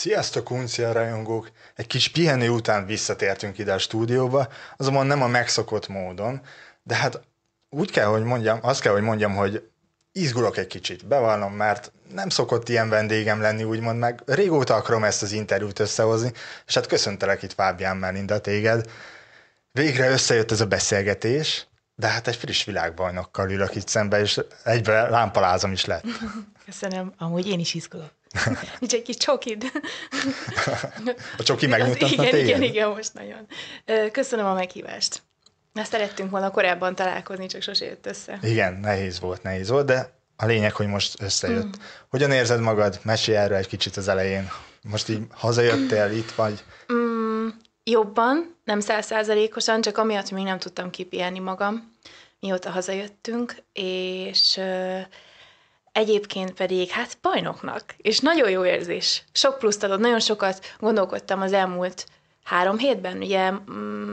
Sziasztok, Uncia rajongók! Egy kis pihenő után visszatértünk ide a stúdióba, azonban nem a megszokott módon, de hát úgy kell, hogy mondjam, azt kell, hogy mondjam, hogy izgulok egy kicsit, bevallom, mert nem szokott ilyen vendégem lenni, úgymond meg régóta akarom ezt az interjút összehozni, és hát köszöntelek itt Fábián Melinda téged. Végre összejött ez a beszélgetés, de hát egy friss világbajnokkal ülök itt szembe, és egybe lámpalázom is lett. Köszönöm, amúgy én is izgulok. Nincs egy kis csokid. A csoki megmutatna igen, téged? igen, igen, most nagyon. Köszönöm a meghívást. Ezt szerettünk volna korábban találkozni, csak sose jött össze. Igen, nehéz volt, nehéz volt, de a lényeg, hogy most összejött. Mm. Hogyan érzed magad? Mesélj erről egy kicsit az elején. Most így hazajöttél, itt vagy? Mm, jobban, nem százszázalékosan, csak amiatt még nem tudtam kipihenni magam, mióta hazajöttünk, és egyébként pedig hát bajnoknak, és nagyon jó érzés. Sok pluszt adott, nagyon sokat gondolkodtam az elmúlt három hétben, ugye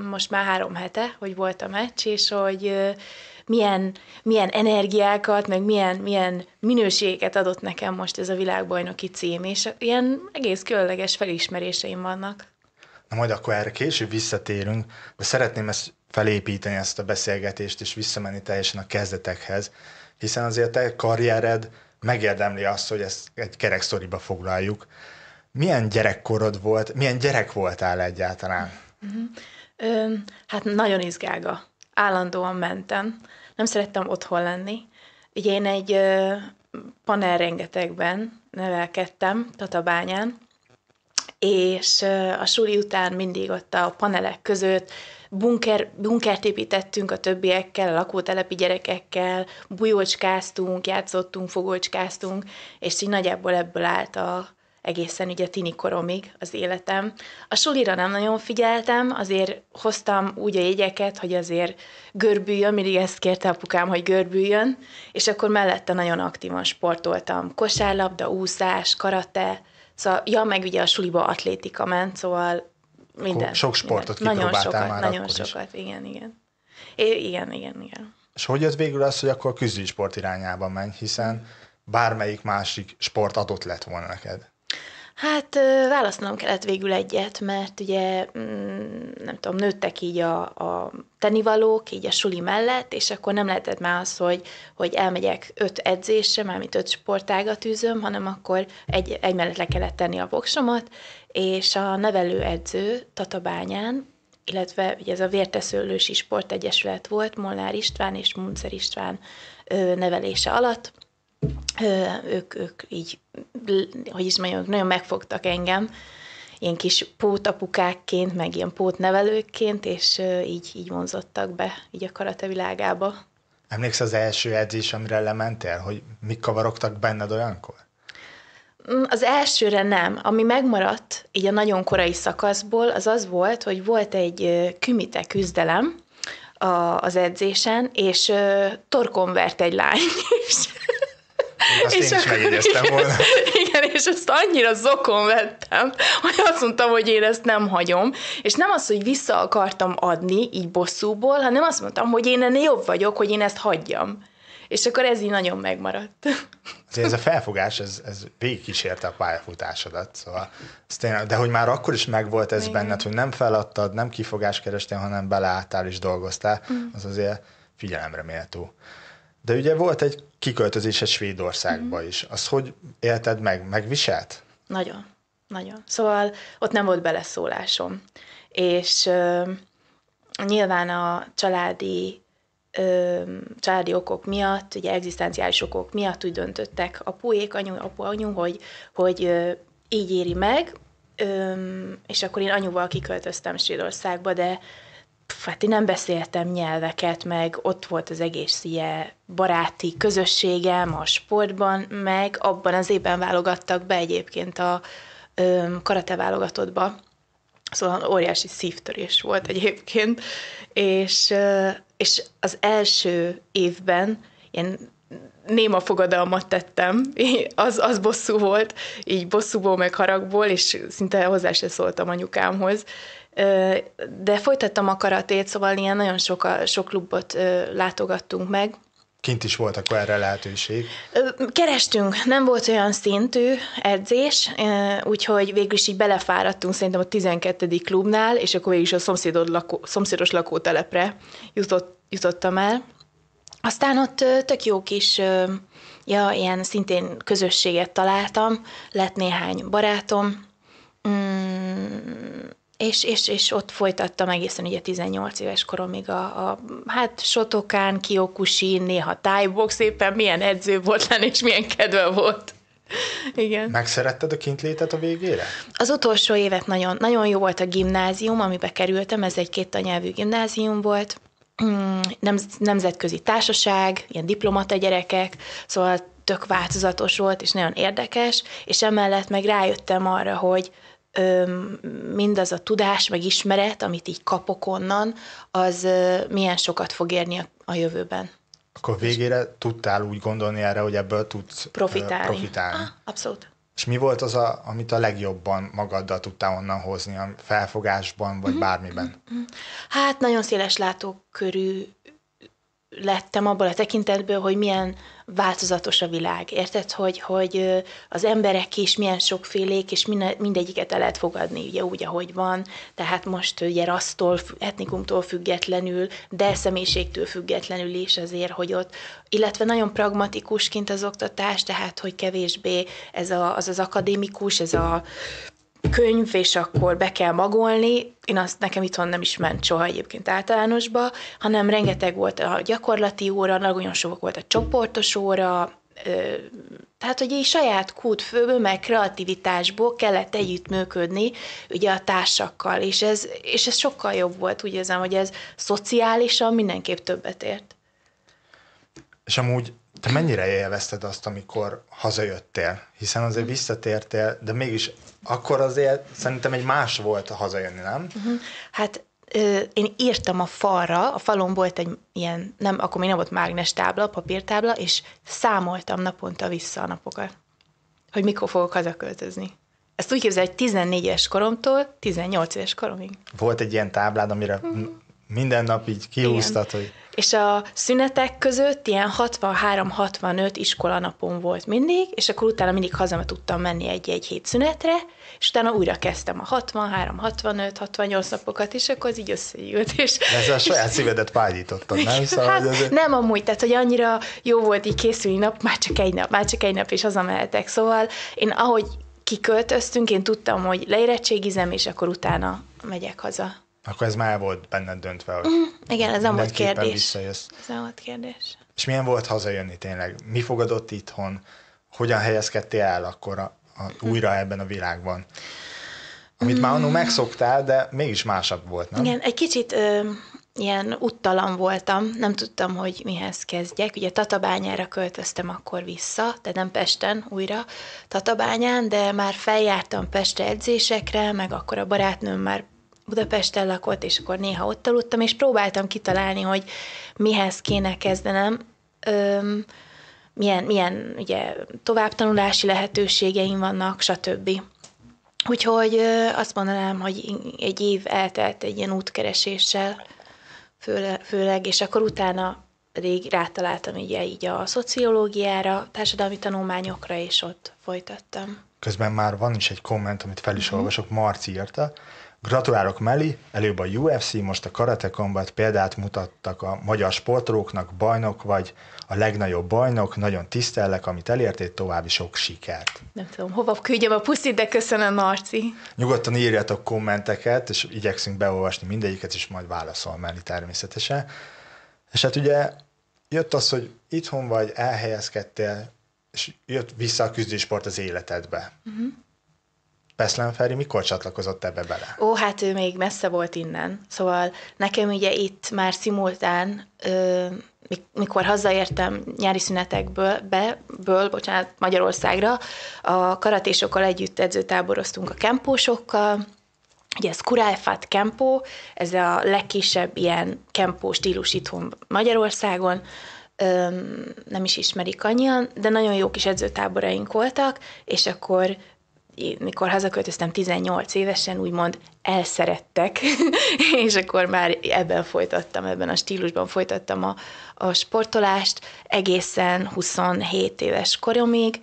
most már három hete, hogy volt a meccs, és hogy milyen, milyen energiákat, meg milyen, milyen minőségeket adott nekem most ez a világbajnoki cím, és ilyen egész különleges felismeréseim vannak. Na majd akkor erre később visszatérünk, de szeretném ezt felépíteni ezt a beszélgetést, és visszamenni teljesen a kezdetekhez, hiszen azért te karriered megérdemli azt, hogy ezt egy kerek sztoriba foglaljuk. Milyen gyerekkorod volt, milyen gyerek voltál egyáltalán? Uh-huh. Ö, hát nagyon izgága. Állandóan mentem. Nem szerettem otthon lenni. Ugye én egy ö, panel nevelkedtem, Tatabányán, és ö, a suli után mindig ott a panelek között bunker, bunkert építettünk a többiekkel, a lakótelepi gyerekekkel, bujócskáztunk, játszottunk, fogócskáztunk, és így nagyjából ebből állt a, egészen ugye tini koromig az életem. A sulira nem nagyon figyeltem, azért hoztam úgy a jegyeket, hogy azért görbüljön, mindig ezt kérte apukám, hogy görbüljön, és akkor mellette nagyon aktívan sportoltam. Kosárlabda, úszás, karate, szóval, ja, meg ugye a suliba atlétika ment, szóval minden. Sok sportot minden. Nagyon sokat, már nagyon akkor sokat, is. igen, igen. É, igen, igen, igen. És hogy jött végül az, hogy akkor a sport irányába menj, hiszen bármelyik másik sport adott lett volna neked? Hát választanom kellett végül egyet, mert ugye mm, nem tudom, nőttek így a, a tenivalók, így a suli mellett, és akkor nem lehetett már az, hogy, hogy elmegyek öt edzésre, mármint öt sportágat űzöm, hanem akkor egy, egy mellett le kellett tenni a voksomat, és a nevelőedző Tatabányán, illetve ugye ez a Vérteszőlősi Sportegyesület volt, Molnár István és Muncer István nevelése alatt, ők, ők így, hogy is mondjam, nagyon megfogtak engem, ilyen kis pótapukákként, meg ilyen pótnevelőkként, és így, így vonzottak be így a karate világába. Emlékszel az első edzés, amire lementél, hogy mik kavarogtak benned olyankor? Mm, az elsőre nem. Ami megmaradt így a nagyon korai szakaszból, az az volt, hogy volt egy kümite küzdelem az edzésen, és torkon vert egy lány. Azt és én is megjegyeztem volna. Igen, és ezt annyira zokon vettem, hogy azt mondtam, hogy én ezt nem hagyom. És nem az, hogy vissza akartam adni, így bosszúból, hanem azt mondtam, hogy én ennél jobb vagyok, hogy én ezt hagyjam. És akkor ez így nagyon megmaradt. Azért ez a felfogás, ez, ez végigkísérte a pályafutásodat. Szóval, tényleg, de hogy már akkor is megvolt ez Igen. benned, hogy nem feladtad, nem kifogást kerestél, hanem beleálltál és dolgoztál, mm. az azért figyelemre méltó. De ugye volt egy kiköltözés egy Svédországba mm. is. Az hogy élted meg? Megviselt? Nagyon, nagyon. Szóval ott nem volt beleszólásom. És uh, nyilván a családi ö, családi okok miatt, ugye egzisztenciális okok miatt úgy döntöttek apuék, anyu, apu, anyu, hogy, hogy ö, így éri meg, ö, és akkor én anyuval kiköltöztem Svédországba, de hát én nem beszéltem nyelveket, meg ott volt az egész ilyen baráti közösségem a sportban, meg abban az évben válogattak be egyébként a karate válogatottba, Szóval óriási szívtörés volt egyébként, és, és az első évben ilyen néma fogadalmat tettem, az, az bosszú volt, így bosszúból meg haragból, és szinte hozzá se szóltam anyukámhoz. De folytattam a karatét, szóval ilyen nagyon sok, sok klubot látogattunk meg, kint is volt akkor erre lehetőség. Kerestünk, nem volt olyan szintű edzés, úgyhogy végül is így belefáradtunk szerintem a 12. klubnál, és akkor végül is a szomszédod lakó, szomszédos lakótelepre jutott, jutottam el. Aztán ott tök jó kis, ja, ilyen szintén közösséget találtam, lett néhány barátom, mm, és, és, és ott folytattam egészen ugye 18 éves koromig a, a hát Sotokán, Kiokushi, néha tájbox, éppen milyen edző volt lenni, és milyen kedve volt. Igen. Megszeretted a kintlétet a végére? Az utolsó évet nagyon, nagyon jó volt a gimnázium, amibe kerültem, ez egy két anyelvű gimnázium volt, mm, nem, nemzetközi társaság, ilyen diplomata gyerekek, szóval tök változatos volt, és nagyon érdekes, és emellett meg rájöttem arra, hogy mindaz a tudás, meg ismeret, amit így kapok onnan, az milyen sokat fog érni a, jövőben. Akkor végére tudtál úgy gondolni erre, hogy ebből tudsz profitálni. profitálni. Ah, abszolút. És mi volt az, a, amit a legjobban magaddal tudtál onnan hozni, a felfogásban, vagy mm-hmm. bármiben? Hát nagyon széles látókörű lettem abból a tekintetből, hogy milyen változatos a világ. Érted, hogy, hogy az emberek is milyen sokfélék, és mindegyiket el lehet fogadni, ugye úgy, ahogy van. Tehát most ugye rasztól, etnikumtól függetlenül, de személyiségtől függetlenül is azért, hogy ott, illetve nagyon pragmatikusként az oktatás, tehát hogy kevésbé ez a, az az akadémikus, ez a könyv, és akkor be kell magolni. Én azt nekem itthon nem is ment soha egyébként általánosba, hanem rengeteg volt a gyakorlati óra, nagyon sok volt a csoportos óra, tehát, hogy egy saját kútfőből, meg kreativitásból kellett együttműködni ugye a társakkal, és ez, és ez sokkal jobb volt, úgy érzem, hogy ez szociálisan mindenképp többet ért. És amúgy te mennyire élvezted azt, amikor hazajöttél? Hiszen azért visszatértél, de mégis akkor azért szerintem egy más volt hazajönni, nem? Uh-huh. Hát ö, én írtam a falra, a falon volt egy ilyen, nem, akkor még nem volt mágnes tábla, papírtábla, és számoltam naponta vissza a napokat, hogy mikor fogok hazaköltözni. Ezt úgy képzel, hogy 14 éves koromtól 18 éves koromig. Volt egy ilyen táblád, amire uh-huh. Minden nap így kihúztad, hogy és a szünetek között ilyen 63-65 iskolanapom volt mindig, és akkor utána mindig haza tudtam menni egy-egy hét szünetre, és utána újra kezdtem a 63, 65, 68 napokat, és akkor az így összegyűlt. És, Ezzel a saját szívedet pályítottad, nem? Szóval, hát, ez... Nem amúgy, tehát hogy annyira jó volt így készülni nap, már csak egy nap, már csak egy nap, és hazamehetek. Szóval én ahogy kiköltöztünk, én tudtam, hogy leérettségizem, és akkor utána megyek haza. Akkor ez már volt benned döntve, hogy mm, Igen, ez nem volt kérdés. Visszajössz. Ez nem volt kérdés. És milyen volt hazajönni tényleg? Mi fogadott itthon? Hogyan helyezkedtél el akkor a, a, újra ebben a világban? Amit mm. már annól megszoktál, de mégis másabb volt, nem? Igen, egy kicsit ö, ilyen uttalan voltam, nem tudtam, hogy mihez kezdjek. Ugye Tatabányára költöztem akkor vissza, de nem Pesten újra Tatabányán, de már feljártam Pestre edzésekre, meg akkor a barátnőm már Budapesten lakott, és akkor néha ott aludtam, és próbáltam kitalálni, hogy mihez kéne kezdenem, öm, milyen, milyen ugye, továbbtanulási lehetőségeim vannak, stb. Úgyhogy ö, azt mondanám, hogy egy év eltelt egy ilyen útkereséssel, főle, főleg, és akkor utána pedig rátaláltam ugye így a szociológiára, társadalmi tanulmányokra, és ott folytattam. Közben már van is egy komment, amit fel is uh-huh. olvasok, Marci írta, Gratulálok Meli, előbb a UFC, most a Karate Combat példát mutattak a magyar sportolóknak, bajnok vagy, a legnagyobb bajnok, nagyon tisztellek, amit elértél, további sok sikert. Nem tudom, hova küldjem a puszit, de köszönöm, Marci. Nyugodtan írjatok kommenteket, és igyekszünk beolvasni mindegyiket, és majd válaszol Meli természetesen. És hát ugye jött az, hogy itthon vagy, elhelyezkedtél, és jött vissza a küzdősport az életedbe. Uh-huh. Peszlen Feri mikor csatlakozott ebbe bele? Ó, hát ő még messze volt innen. Szóval nekem ugye itt már szimultán, ö, mikor hazaértem nyári szünetekből, be, ből, bocsánat, Magyarországra, a karatésokkal együtt edzőtáboroztunk a kempósokkal, Ugye ez Kurájfát Kempó, ez a legkisebb ilyen kempó stílus itthon Magyarországon, Öm, nem is ismerik annyian, de nagyon jó kis edzőtáboraink voltak, és akkor mikor hazaköltöztem 18 évesen, úgymond elszerettek, és akkor már ebben folytattam, ebben a stílusban folytattam a, a sportolást egészen 27 éves koromig.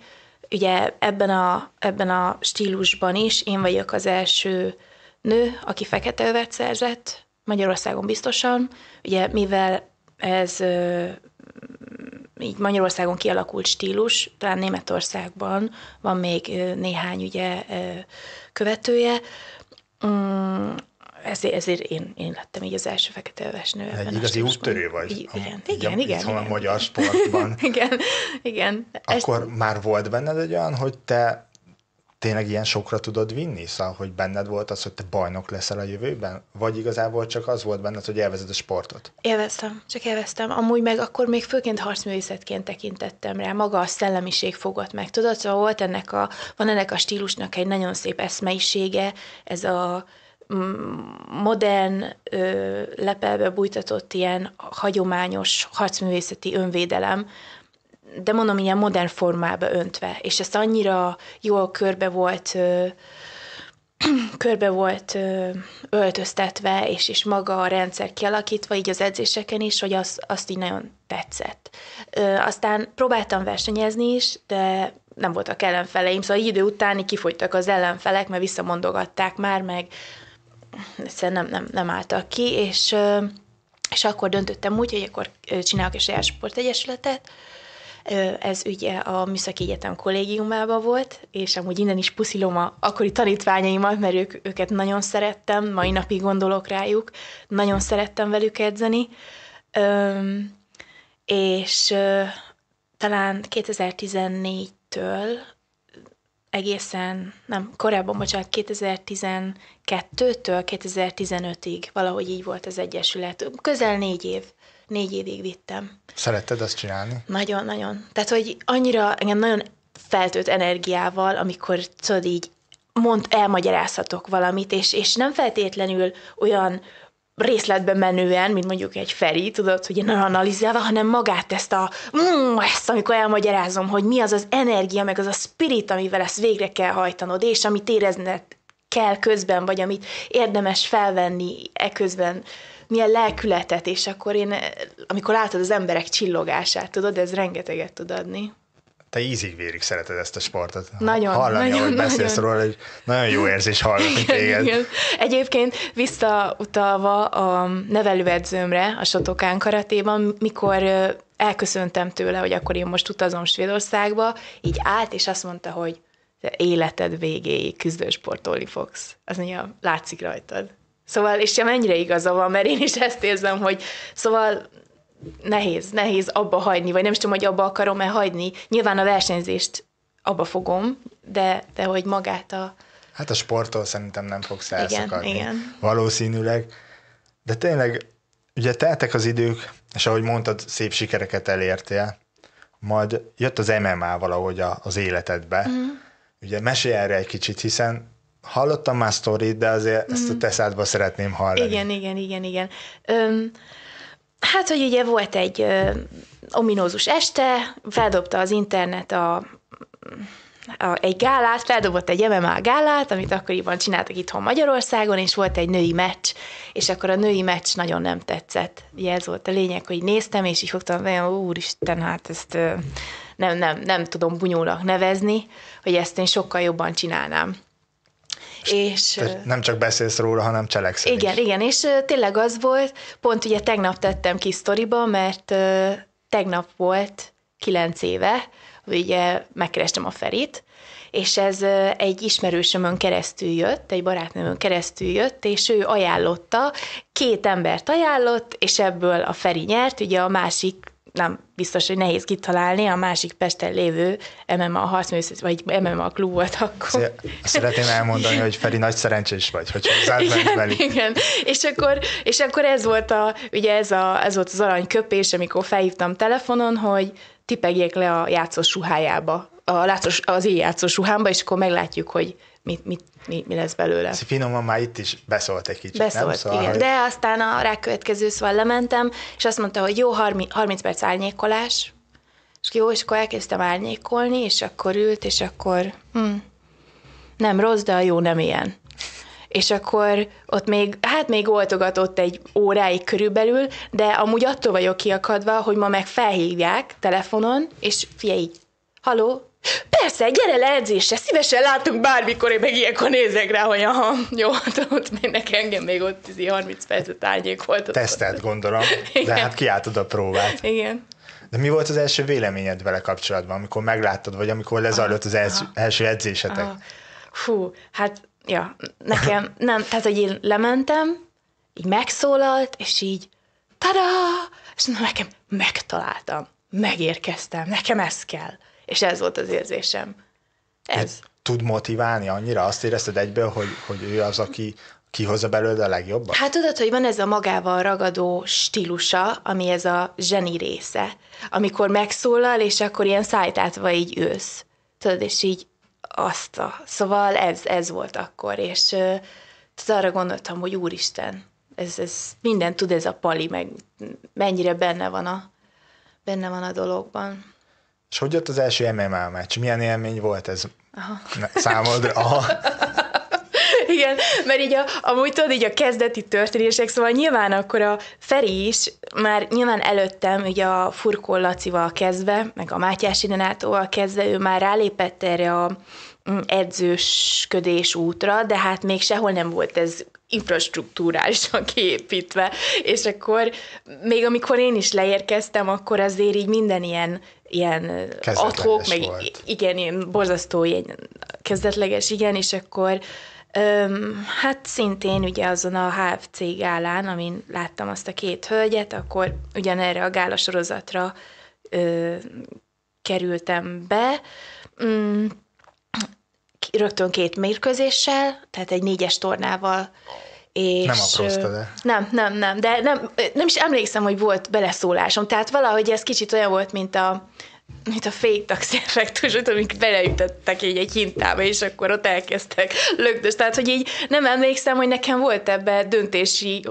Ugye ebben a, ebben a stílusban is én vagyok az első nő, aki fekete övet szerzett, Magyarországon biztosan. Ugye mivel ez így Magyarországon kialakult stílus, talán Németországban van még néhány ugye követője, mm, ezért, ezért én, én lettem így az első fekete öves. Egy igazi úttörő vagy. Igen, a, igen, igen. igen, igen. a magyar sportban. igen, igen. Akkor Ezt... már volt benned egy olyan, hogy te tényleg ilyen sokra tudod vinni? Szóval, hogy benned volt az, hogy te bajnok leszel a jövőben? Vagy igazából csak az volt benned, hogy élvezed a sportot? Élveztem, csak élveztem. Amúgy meg akkor még főként harcművészetként tekintettem rá. Maga a szellemiség fogott meg. Tudod, szóval volt ennek a, van ennek a stílusnak egy nagyon szép eszmeisége, ez a mm, modern, ö, lepelbe bújtatott ilyen hagyományos harcművészeti önvédelem, de mondom, ilyen modern formába öntve, és ezt annyira jól körbe volt körbe volt öltöztetve, és, és maga a rendszer kialakítva, így az edzéseken is, hogy az, azt így nagyon tetszett. Aztán próbáltam versenyezni is, de nem voltak ellenfeleim, szóval idő után kifogytak az ellenfelek, mert visszamondogatták már, meg egyszerűen nem, nem, nem álltak ki, és, és akkor döntöttem úgy, hogy akkor csinálok egy saját sportegyesületet, ez ugye a Műszaki Egyetem kollégiumában volt, és amúgy innen is puszilom a akkori tanítványaimat, mert ők, őket nagyon szerettem, mai napig gondolok rájuk, nagyon szerettem velük edzeni, és talán 2014-től egészen, nem, korábban, bocsánat, 2012-től 2015-ig valahogy így volt az Egyesület. Közel négy év négy évig vittem. Szeretted azt csinálni? Nagyon, nagyon. Tehát, hogy annyira engem nagyon feltölt energiával, amikor tudod így mond, elmagyarázhatok valamit, és, és nem feltétlenül olyan részletben menően, mint mondjuk egy Feri, tudod, hogy én analizálva, hanem magát ezt a, mm, ezt, amikor elmagyarázom, hogy mi az az energia, meg az a spirit, amivel ezt végre kell hajtanod, és amit érezned kell közben, vagy amit érdemes felvenni e közben, milyen lelkületet, és akkor én, amikor látod az emberek csillogását, tudod, ez rengeteget tud adni. Te ízig-vérig szereted ezt a sportot. Nagyon, Hallani, nagyon, ahogy beszélsz róla, hogy nagyon jó érzés hallani téged. Igen. Egyébként visszautalva a nevelőedzőmre a Sotokán karatéban, mikor elköszöntem tőle, hogy akkor én most utazom Svédországba, így állt, és azt mondta, hogy életed végéig küzdősportolni fogsz. Az mondja, látszik rajtad. Szóval, és mennyire igaza van, mert én is ezt érzem, hogy szóval nehéz, nehéz abba hagyni, vagy nem is tudom, hogy abba akarom-e hagyni. Nyilván a versenyzést abba fogom, de, de hogy magát a... Hát a sporttól szerintem nem fogsz elszakadni. Igen, igen. Valószínűleg. De tényleg, ugye teltek az idők, és ahogy mondtad, szép sikereket elértél, majd jött az MMA valahogy az életedbe. Mm. Ugye mesélj erre egy kicsit, hiszen hallottam már sztorit, de azért mm. ezt a mhm. teszádba szeretném hallani. Igen, igen, igen, igen. Öm, hát, hogy ugye volt egy ö, ominózus este, feldobta az internet a, a, egy gálát, feldobott egy MMA gálát, amit akkoriban csináltak itthon Magyarországon, és volt egy női meccs, és akkor a női meccs nagyon nem tetszett. Ugye ez volt a lényeg, hogy néztem, és így fogtam, hogy úristen, hát ezt nem, nem, nem tudom bunyónak nevezni, hogy ezt én sokkal jobban csinálnám. És, nem csak beszélsz róla, hanem cselekszel Igen, is. igen, és tényleg az volt, pont ugye tegnap tettem ki sztoriba, mert tegnap volt kilenc éve, ugye megkerestem a Ferit, és ez egy ismerősömön keresztül jött, egy barátnőmön keresztül jött, és ő ajánlotta, két embert ajánlott, és ebből a Feri nyert, ugye a másik nem biztos, hogy nehéz kitalálni, a másik Pesten lévő MMA harcművészet, vagy MMA klub volt akkor. Szeretném elmondani, hogy Feri nagy szerencsés vagy, hogy velük. Igen, és akkor, és akkor ez volt a, ugye ez, a, ez volt az aranyköpés, amikor felhívtam telefonon, hogy tipegjék le a játszós ruhájába, a látszós, az én játszós ruhámba, és akkor meglátjuk, hogy mit, mit, mi, mi lesz belőle. Ez finoman már itt is beszólt egy kicsit, Beszólt, nem? Szóval, igen. Hogy... De aztán a rákövetkező szóval lementem, és azt mondta, hogy jó, 30, 30 perc árnyékolás, és jó, és akkor elkezdtem árnyékolni, és akkor ült, és akkor hm, nem rossz, de a jó nem ilyen. És akkor ott még, hát még oltogatott egy óráig körülbelül, de amúgy attól vagyok kiakadva, hogy ma meg felhívják telefonon, és figyelj haló, Persze, gyere le edzésre, szívesen látunk bármikor, én meg ilyenkor nézek rá, hogy aha, jó, ott még nekem engem még ott 30 percet árnyék volt. Tesztelt gondolom, Igen. de hát kiáltod a próbát. Igen. De mi volt az első véleményed vele kapcsolatban, amikor megláttad, vagy amikor lezajlott az első, első edzésetek? Aha. Fú, hát, ja, nekem nem, tehát, hogy én lementem, így megszólalt, és így tada, és nekem megtaláltam, megérkeztem, nekem ez kell. És ez volt az érzésem. Ez. Tud motiválni annyira? Azt érezted egyből, hogy, hogy ő az, aki kihozza belőle a legjobbat? Hát tudod, hogy van ez a magával ragadó stílusa, ami ez a zseni része, amikor megszólal, és akkor ilyen szájtátva így ősz. Tudod, és így azt a... Szóval ez, ez volt akkor, és uh, arra gondoltam, hogy úristen, ez, ez minden tud ez a pali, meg mennyire benne van a, benne van a dologban. És hogy jött az első MMA meccs? Milyen élmény volt ez Aha. számodra? Aha. Igen, mert így a, amúgy tudod, így a kezdeti történések, szóval nyilván akkor a Feri is, már nyilván előttem, ugye a Furkó Lacival kezdve, meg a Mátyás Renátóval kezdve, ő már rálépett erre a mm, edzősködés útra, de hát még sehol nem volt ez infrastruktúrálisan kiépítve, és akkor még amikor én is leérkeztem, akkor azért így minden ilyen ilyen adhok, meg volt. igen, ilyen borzasztó, ilyen kezdetleges, igen, és akkor öm, hát szintén ugye azon a HFC gálán, amin láttam azt a két hölgyet, akkor ugyanerre a gála sorozatra ö, kerültem be, mm, rögtön két mérkőzéssel, tehát egy négyes tornával és, nem aprózta, de. Nem, nem, nem, de nem, nem is emlékszem, hogy volt beleszólásom. Tehát valahogy ez kicsit olyan volt, mint a, mint a fake taxi effektus, amik beleütöttek így egy hintába, és akkor ott elkezdtek lögdös. Tehát, hogy így nem emlékszem, hogy nekem volt ebbe döntési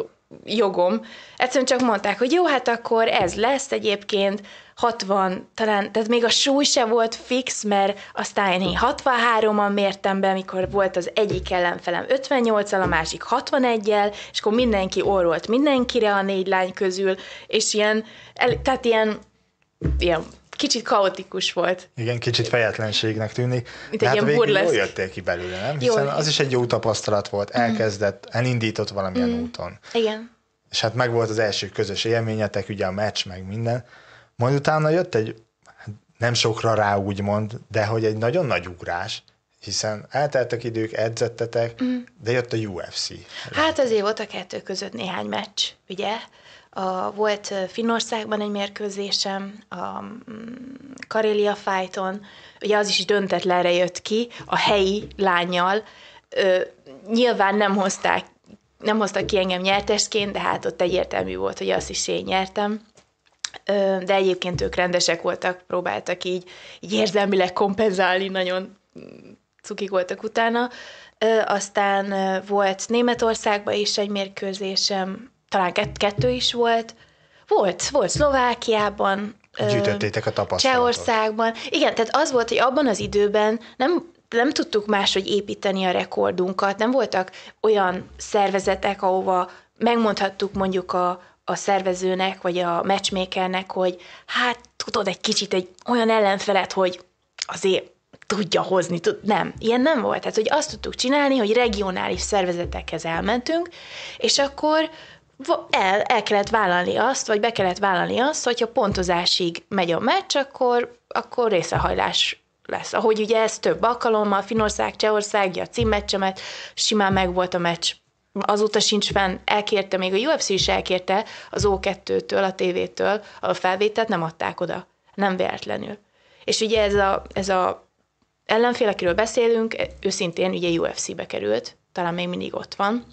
jogom. Egyszerűen csak mondták, hogy jó, hát akkor ez lesz egyébként, 60, talán, tehát még a súly se volt fix, mert aztán én 63-an mértem be, mikor volt az egyik ellenfelem 58-al, a másik 61-el, és akkor mindenki orrolt mindenkire a négy lány közül, és ilyen, tehát ilyen, ilyen kicsit kaotikus volt. Igen, kicsit fejetlenségnek tűnik. Egy hát ilyen végül jól jöttél ki belőle, nem? Hiszen jó. az is egy jó tapasztalat volt, elkezdett, elindított valamilyen mm. úton. Igen. És hát meg volt az első közös élményetek, ugye a meccs, meg minden. Majd utána jött egy, nem sokra rá úgymond, de hogy egy nagyon nagy ugrás, hiszen elteltek idők, edzettetek, mm. de jött a UFC. Hát azért volt a kettő között néhány meccs, ugye? A, volt Finnországban egy mérkőzésem, a mm, Karélia Fighton, ugye az is döntetlenre jött ki, a helyi lányjal. Ö, nyilván nem hozták, nem hoztak ki engem nyertesként, de hát ott egyértelmű volt, hogy azt is én nyertem. De egyébként ők rendesek voltak, próbáltak így, így érzelmileg kompenzálni, nagyon cukik voltak utána. Aztán volt Németországban is egy mérkőzésem, talán kettő is volt. Volt, volt Szlovákiában. Gyűjtöttétek a tapasztalatot. Csehországban. Igen, tehát az volt, hogy abban az időben nem nem tudtuk máshogy építeni a rekordunkat, nem voltak olyan szervezetek, ahova megmondhattuk mondjuk a, a szervezőnek, vagy a matchmakernek, hogy hát tudod egy kicsit egy olyan ellenfelet, hogy azért tudja hozni, tud, nem, ilyen nem volt. Tehát, hogy azt tudtuk csinálni, hogy regionális szervezetekhez elmentünk, és akkor el, el kellett vállalni azt, vagy be kellett vállalni azt, hogyha pontozásig megy a meccs, akkor, akkor részehajlás lesz. Ahogy ugye ez több alkalommal, Finország, Csehország, a címmeccsemet, simán meg volt a meccs. Azóta sincs fenn, elkérte, még a UFC is elkérte az O2-től, a tévétől, a felvételt nem adták oda. Nem véletlenül. És ugye ez a, ez a ellenfél, akiről beszélünk, őszintén ugye UFC-be került, talán még mindig ott van,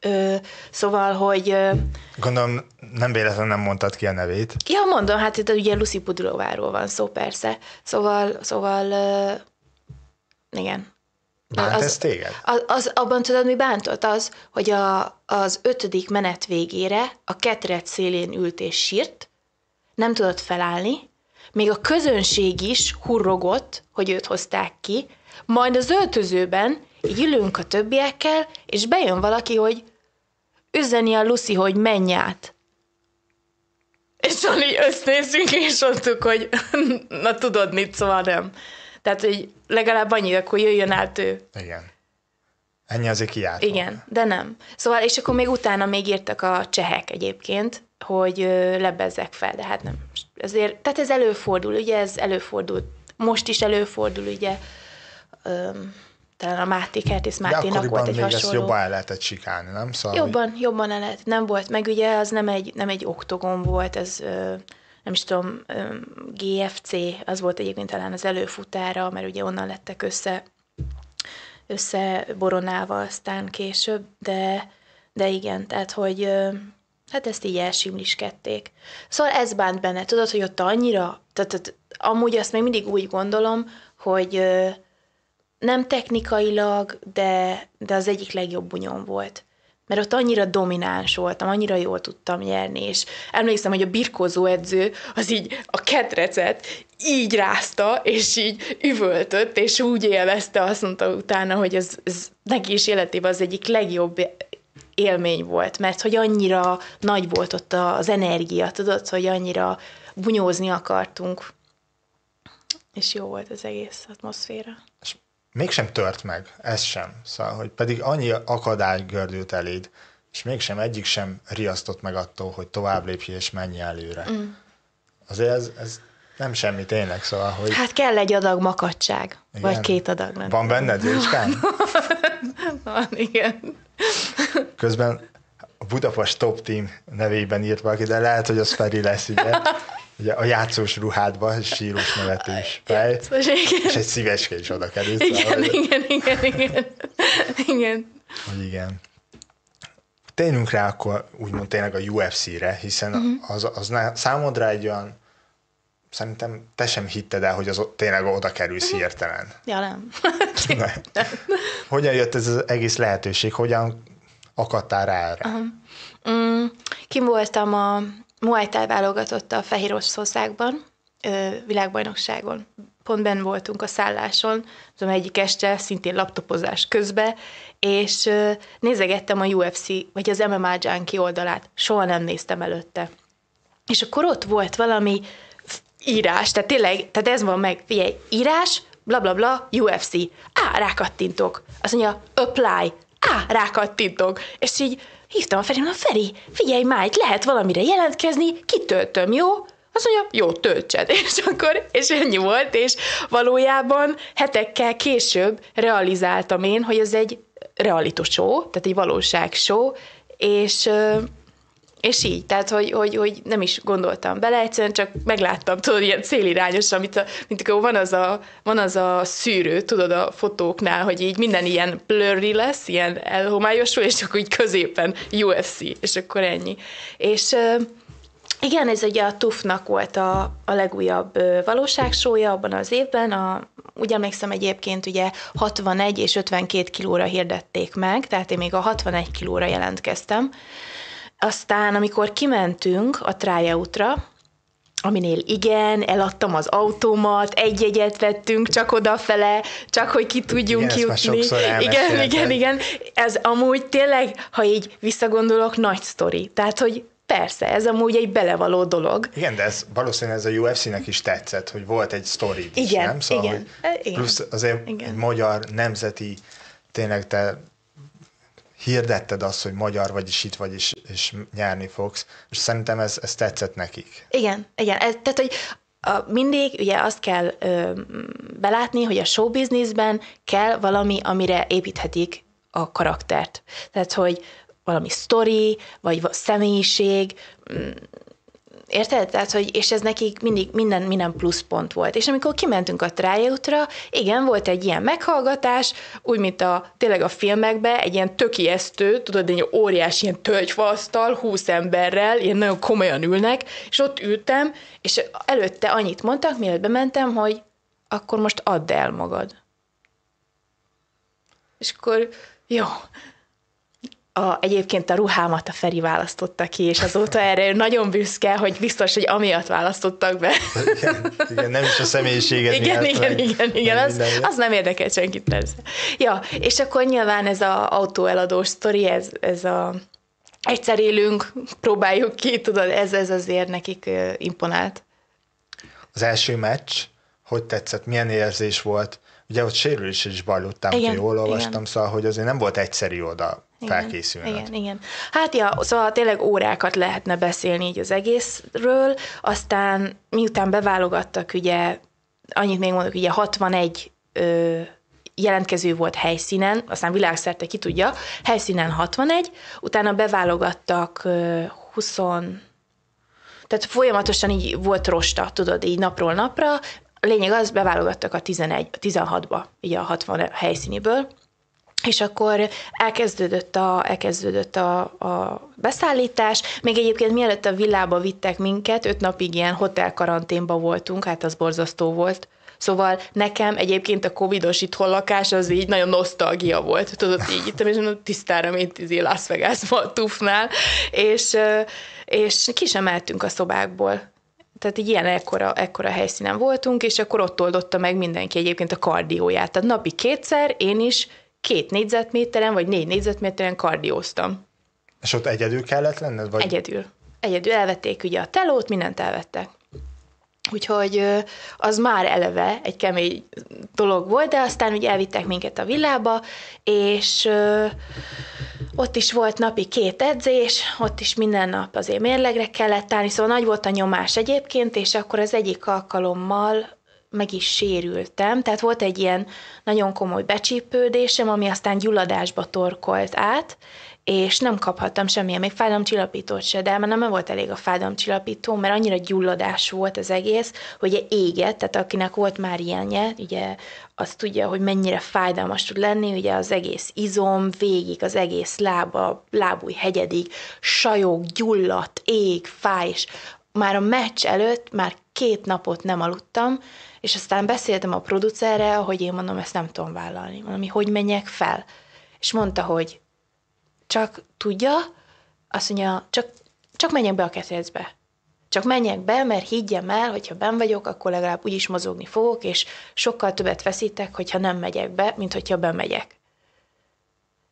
Ö, szóval, hogy... Ö, Gondolom, nem véletlenül nem mondtad ki a nevét. Ja, mondom, hát itt ugye Lucy Pudilováról van szó, persze. Szóval, szóval ö, igen. Bánt az, ez téged? Az, az, abban tudod, mi bántott? Az, hogy a, az ötödik menet végére a ketret szélén ült és sírt, nem tudott felállni, még a közönség is hurrogott, hogy őt hozták ki, Majd az öltözőben így ülünk a többiekkel, és bejön valaki, hogy üzeni a Lucy, hogy menj át. És így össznézünk, és mondtuk, hogy na tudod mit, szóval nem. Tehát, hogy legalább annyi, akkor jöjjön át ő. Igen. Ennyi azért kiállt. Igen, de nem. Szóval, és akkor még utána még írtak a csehek egyébként, hogy lebezzek fel, de hát nem. Ezért, tehát ez előfordul, ugye ez előfordul. Most is előfordul, ugye. Öm, talán a Máté Kertész Máténak volt egy még ezt hasonló. jobban el lehetett sikálni, nem? Szóval, Jobban, jobban el lehet. Nem volt, meg ugye az nem egy, nem egy oktogon volt, ez nem is tudom, GFC, az volt egyébként talán az előfutára, mert ugye onnan lettek össze összeboronálva aztán később, de, de igen, tehát, hogy hát ezt így elsimliskedték. Szóval ez bánt benne, tudod, hogy ott annyira, tehát, tehát amúgy azt még mindig úgy gondolom, hogy nem technikailag, de, de az egyik legjobb bunyom volt. Mert ott annyira domináns voltam, annyira jól tudtam nyerni, és emlékszem, hogy a birkózó edző az így a ketrecet így rázta, és így üvöltött, és úgy élvezte, azt mondta utána, hogy ez, ez neki is életében az egyik legjobb élmény volt, mert hogy annyira nagy volt ott az energia, tudod, hogy annyira bunyózni akartunk, és jó volt az egész atmoszféra. Mégsem tört meg, ez sem. Szóval, hogy pedig annyi akadály gördült eléd, és mégsem egyik sem riasztott meg attól, hogy tovább lépj és menj előre. Mm. Azért ez, ez nem semmi tényleg, szóval, hogy Hát kell egy adag makadság, Igen. vagy két adag, nem van benned, Jécskán? Van, igen. Közben a Budapest Top Team nevében írt valaki, de lehet, hogy az Feri lesz, ugye? ugye a játszós ruhádba, sírós nevetős fej, Szóval igen. és egy szívecske is oda került. szóval, Igen, hogy- igen, igen, igen. Igen. Hogy igen. Térjünk rá akkor úgymond tényleg a UFC-re, hiszen uh-huh. az, az ná- számodra egy olyan, szerintem te sem hitted el, hogy az tényleg oda kerülsz uh-huh. hirtelen. Ja, nem. Ne. Hogyan jött ez az egész lehetőség? Hogyan akadtál rá erre? Uh-huh. Mm, kim voltam a Muay Thai válogatott a Fehér Oroszországban, világbajnokságon. Pont benn voltunk a szálláson, tudom, egyik este, szintén laptopozás közben, és nézegettem a UFC, vagy az MMA Junkie oldalát. Soha nem néztem előtte. És akkor ott volt valami írás, tehát tényleg, tehát ez van meg, figyelj, írás, bla bla bla, UFC. Á, rákattintok. Azt mondja, apply. Á, rákattintok. És így hívtam a Feri, mondom, Feri, figyelj már, itt lehet valamire jelentkezni, kitöltöm, jó? Azt mondja, jó, töltsed. És akkor, és ennyi volt, és valójában hetekkel később realizáltam én, hogy ez egy reality show, tehát egy valóság show, és és így, tehát, hogy, hogy, hogy nem is gondoltam bele, egyszerűen csak megláttam, tudod, ilyen célirányos, amit a, mint akkor van az, a, van az a szűrő, tudod, a fotóknál, hogy így minden ilyen blurry lesz, ilyen elhomályosul, és akkor így középen UFC, és akkor ennyi. És igen, ez ugye a TUF-nak volt a, a legújabb valóságsója abban az évben. A, úgy emlékszem egyébként ugye 61 és 52 kilóra hirdették meg, tehát én még a 61 kilóra jelentkeztem. Aztán, amikor kimentünk a tryoutra, aminél igen, eladtam az autómat, egy jegyet vettünk csak odafele, csak hogy ki tudjunk Igen, ezt már jutni. sokszor igen, igen, igen. Ez amúgy tényleg, ha így visszagondolok, nagy sztori. Tehát, hogy persze, ez amúgy egy belevaló dolog. Igen, de ez valószínűleg ez a UFC-nek is tetszett, hogy volt egy sztori is, Igen, nem? Szóval, igen. E, hogy igen. Plusz azért Igen. egy magyar nemzeti, tényleg te hirdetted azt, hogy magyar vagy, és itt vagy, és, és nyerni fogsz, és szerintem ez, ez tetszett nekik. Igen, igen. Tehát, hogy a, mindig ugye azt kell ö, belátni, hogy a showbizniszben kell valami, amire építhetik a karaktert. Tehát, hogy valami sztori, vagy va- személyiség, mm, Érted? Tehát, hogy, és ez nekik mindig minden, minden pluszpont volt. És amikor kimentünk a tryoutra, igen, volt egy ilyen meghallgatás, úgy, mint a, tényleg a filmekben, egy ilyen tök ijesztő, tudod, egy óriás ilyen tölgyfaasztal, húsz emberrel, ilyen nagyon komolyan ülnek, és ott ültem, és előtte annyit mondtak, mielőtt bementem, hogy akkor most add el magad. És akkor, jó, a, egyébként a ruhámat a Feri választotta ki, és azóta erre nagyon büszke, hogy biztos, hogy amiatt választottak be. Igen, igen nem is a személyiséget Igen, miatt, igen, igen, igen, az, minden. az nem érdekel senkit persze. Ja, és akkor nyilván ez az autóeladós sztori, ez, ez a egyszer élünk, próbáljuk ki, tudod, ez, ez azért nekik imponált. Az első meccs, hogy tetszett, milyen érzés volt? Ugye ott sérülés is bajlottam, hogy jól olvastam, igen. szóval, hogy azért nem volt egyszerű oda felkészülnöd. Igen, igen. Hát ja, szóval tényleg órákat lehetne beszélni így az egészről, aztán miután beválogattak, ugye, annyit még mondok, ugye 61 ö, jelentkező volt helyszínen, aztán világszerte ki tudja, helyszínen 61, utána beválogattak ö, 20, tehát folyamatosan így volt rosta, tudod, így napról napra. A lényeg az, beválogattak a 11, a 16-ba, így a 60 helyszíniből, és akkor elkezdődött a, elkezdődött a, a beszállítás. Még egyébként mielőtt a villába vittek minket, öt napig ilyen hotel karanténba voltunk, hát az borzasztó volt. Szóval nekem egyébként a covidos itthon lakás az így nagyon nosztalgia volt. Tudod, így itt és mondom, tisztára, mint izé Las Vegasban a tufnál, és, és ki sem a szobákból. Tehát így ilyen ekkora, ekkora helyszínen voltunk, és akkor ott oldotta meg mindenki egyébként a kardióját. Tehát napi kétszer én is két négyzetméteren, vagy négy négyzetméteren kardióztam. És ott egyedül kellett lenned? Vagy Egyedül. Egyedül elvették ugye a telót, mindent elvettek. Úgyhogy az már eleve egy kemény dolog volt, de aztán ugye elvittek minket a villába, és ott is volt napi két edzés, ott is minden nap azért mérlegre kellett állni, szóval nagy volt a nyomás egyébként, és akkor az egyik alkalommal meg is sérültem, tehát volt egy ilyen nagyon komoly becsípődésem, ami aztán gyulladásba torkolt át, és nem kaphattam semmilyen, még fájdalomcsillapítót se, de már nem volt elég a fájdalomcsillapító, mert annyira gyulladás volt az egész, hogy égett, tehát akinek volt már ilyenje, ugye azt tudja, hogy mennyire fájdalmas tud lenni, ugye az egész izom, végig az egész lába, lábúj hegyedig, sajog, gyulladt, ég, fáj, és már a meccs előtt már két napot nem aludtam, és aztán beszéltem a producerrel, hogy én mondom, ezt nem tudom vállalni. Mondom, hogy menjek fel. És mondta, hogy csak tudja, azt mondja, csak, csak menjek be a ketrecbe. Csak menjek be, mert higgyem el, hogyha ben vagyok, akkor legalább úgyis mozogni fogok, és sokkal többet veszítek, hogyha nem megyek be, mint hogyha bemegyek.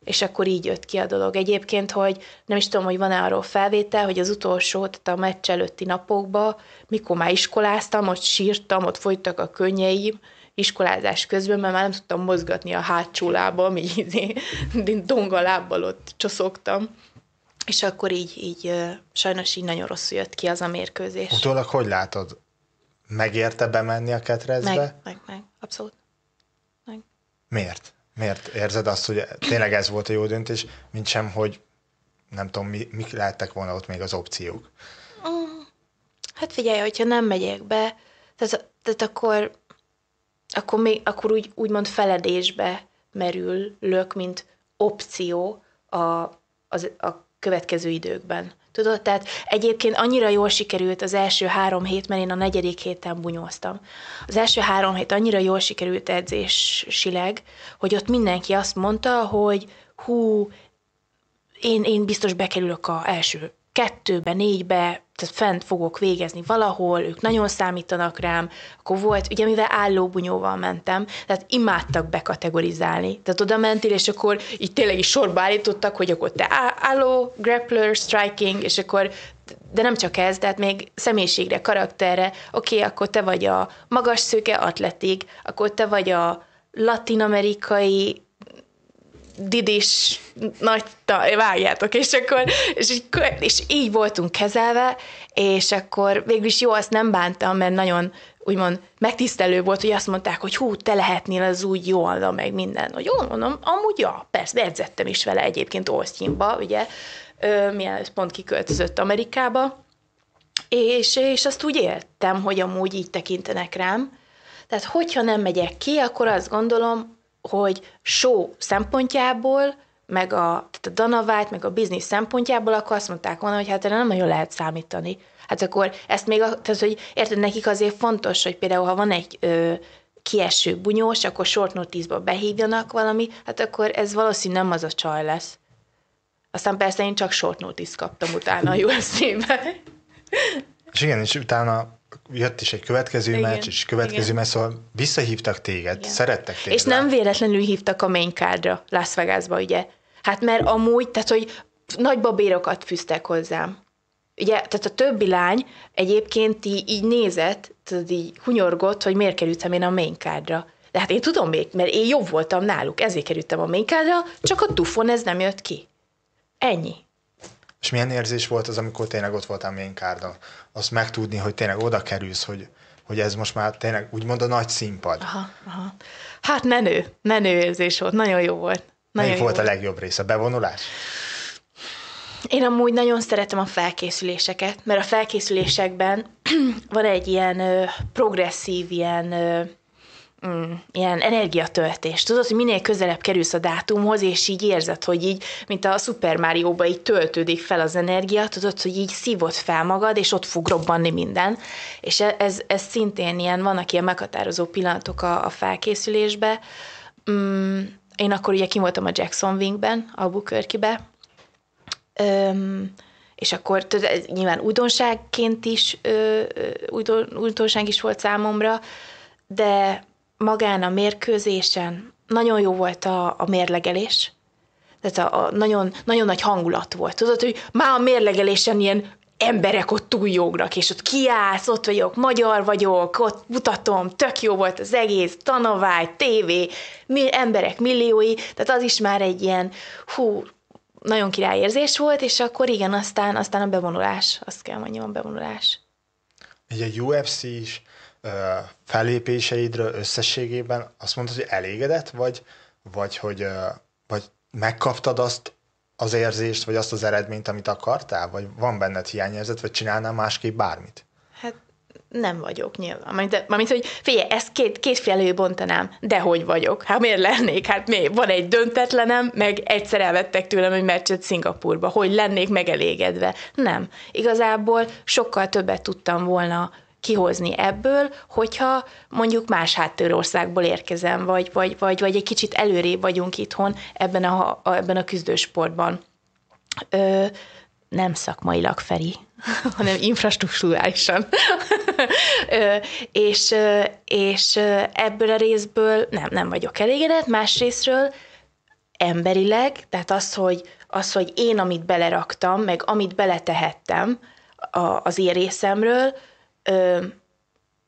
És akkor így jött ki a dolog. Egyébként, hogy nem is tudom, hogy van-e arról felvétel, hogy az utolsó, tehát a meccs előtti napokban, mikor már iskoláztam, ott sírtam, ott folytak a könnyeim, iskolázás közben, mert már nem tudtam mozgatni a hátsó lábam, így izé, donga lábbal ott csoszogtam. És akkor így, így sajnos így nagyon rosszul jött ki az a mérkőzés. utólag hogy látod? Megérte bemenni a ketrecbe? Meg, meg, meg, abszolút. Meg. Miért? Miért érzed azt, hogy tényleg ez volt a jó döntés, mint sem, hogy nem tudom, mi, mik lehettek volna ott még az opciók? Hát figyelj, hogyha nem megyek be, tehát, tehát akkor, akkor, még, akkor úgy, úgymond feledésbe merülök, mint opció a, az, a következő időkben. Tudod, tehát egyébként annyira jól sikerült az első három hét, mert én a negyedik héten bunyóztam. Az első három hét annyira jól sikerült edzésileg, hogy ott mindenki azt mondta, hogy hú, én, én biztos bekerülök a első kettőbe, négybe, tehát fent fogok végezni valahol, ők nagyon számítanak rám, akkor volt, ugye mivel állóbunyóval mentem, tehát imádtak bekategorizálni. Tehát oda mentél, és akkor így tényleg is sorba állítottak, hogy akkor te álló, grappler, striking, és akkor de nem csak ez, tehát még személyiségre, karakterre, oké, okay, akkor te vagy a magas szőke atletik, akkor te vagy a latin-amerikai didis nagy ta- és akkor és így, és így voltunk kezelve, és akkor végül is jó, azt nem bántam, mert nagyon úgymond megtisztelő volt, hogy azt mondták, hogy hú, te lehetnél az úgy jól, meg minden. Hogy jó, mondom, amúgy ja, persze, edzettem is vele egyébként Austinba, ugye, ö, mielőtt pont kiköltözött Amerikába, és, és azt úgy éltem, hogy amúgy így tekintenek rám. Tehát, hogyha nem megyek ki, akkor azt gondolom, hogy show szempontjából, meg a, tehát a Danavát, meg a biznisz szempontjából, akkor azt mondták volna, hogy hát erre nem nagyon lehet számítani. Hát akkor ezt még, tehát hogy érted, nekik azért fontos, hogy például, ha van egy ö, kieső bunyós, akkor short notice-ba behívjanak valami, hát akkor ez valószínűleg nem az a csaj lesz. Aztán persze én csak short notice kaptam utána a UFC-be. És igen, és utána jött is egy következő igen, meccs, és következő igen. meccs, szóval visszahívtak téged, igen. szerettek téged. És nem véletlenül hívtak a main cardra Las Vegasba, ugye? Hát mert amúgy, tehát hogy nagy babérokat fűztek hozzám. Ugye, tehát a többi lány egyébként így, így nézett, tudod, így hunyorgott, hogy miért kerültem én a main cardra. De hát én tudom még, mert én jobb voltam náluk, ezért kerültem a main cardra, csak a tufon ez nem jött ki. Ennyi. És milyen érzés volt az, amikor tényleg ott voltál main cardon? Azt megtudni, hogy tényleg oda kerülsz, hogy, hogy ez most már tényleg úgymond a nagy színpad. Aha, aha. Hát menő, menő érzés volt, nagyon jó volt. Nagyon Melyik jó volt a legjobb része? Bevonulás? Én amúgy nagyon szeretem a felkészüléseket, mert a felkészülésekben van egy ilyen ö, progresszív, ilyen ö, mm, ilyen energiatöltés. Tudod, hogy minél közelebb kerülsz a dátumhoz, és így érzed, hogy így, mint a Super mario így töltődik fel az energia, tudod, hogy így szívod fel magad, és ott fog robbanni minden. És e, ez, ez szintén ilyen, vannak ilyen meghatározó pillanatok a, a felkészülésbe. Mm, én akkor ugye kim voltam a Jackson Wingben, Albuquerque-be, Öm, és akkor tudod, nyilván újdonságként is, ö, újdonság is volt számomra, de magán a mérkőzésen nagyon jó volt a, a mérlegelés, tehát a, a nagyon, nagyon nagy hangulat volt. Tudod, hogy már a mérlegelésen ilyen emberek ott túljognak, és ott kiállsz, ott vagyok, magyar vagyok, ott mutatom, tök jó volt az egész, tanovály, tévé, mi, emberek milliói, tehát az is már egy ilyen, hú, nagyon király érzés volt, és akkor igen, aztán, aztán a bevonulás, azt kell mondjam, a bevonulás. Egy UFC is fellépéseidről összességében azt mondod, hogy elégedett, vagy, vagy hogy vagy megkaptad azt az érzést, vagy azt az eredményt, amit akartál, vagy van benned hiányérzet, vagy csinálnál másképp bármit? Hát nem vagyok nyilván. Mármint, mármint hogy figyelj, ezt két, kétfélő bontanám, de hogy vagyok? Hát miért lennék? Hát mi? Van egy döntetlenem, meg egyszer elvettek tőlem egy meccset Szingapurba, hogy lennék megelégedve. Nem. Igazából sokkal többet tudtam volna kihozni ebből, hogyha mondjuk más háttérországból érkezem, vagy, vagy, vagy, vagy egy kicsit előrébb vagyunk itthon ebben a, a, ebben a küzdősportban. Ö, nem szakmailag, Feri, hanem infrastruktúrálisan. és, és ebből a részből nem, nem vagyok elégedett, másrésztről emberileg, tehát az, hogy, az, hogy én amit beleraktam, meg amit beletehettem a, az én részemről, ö,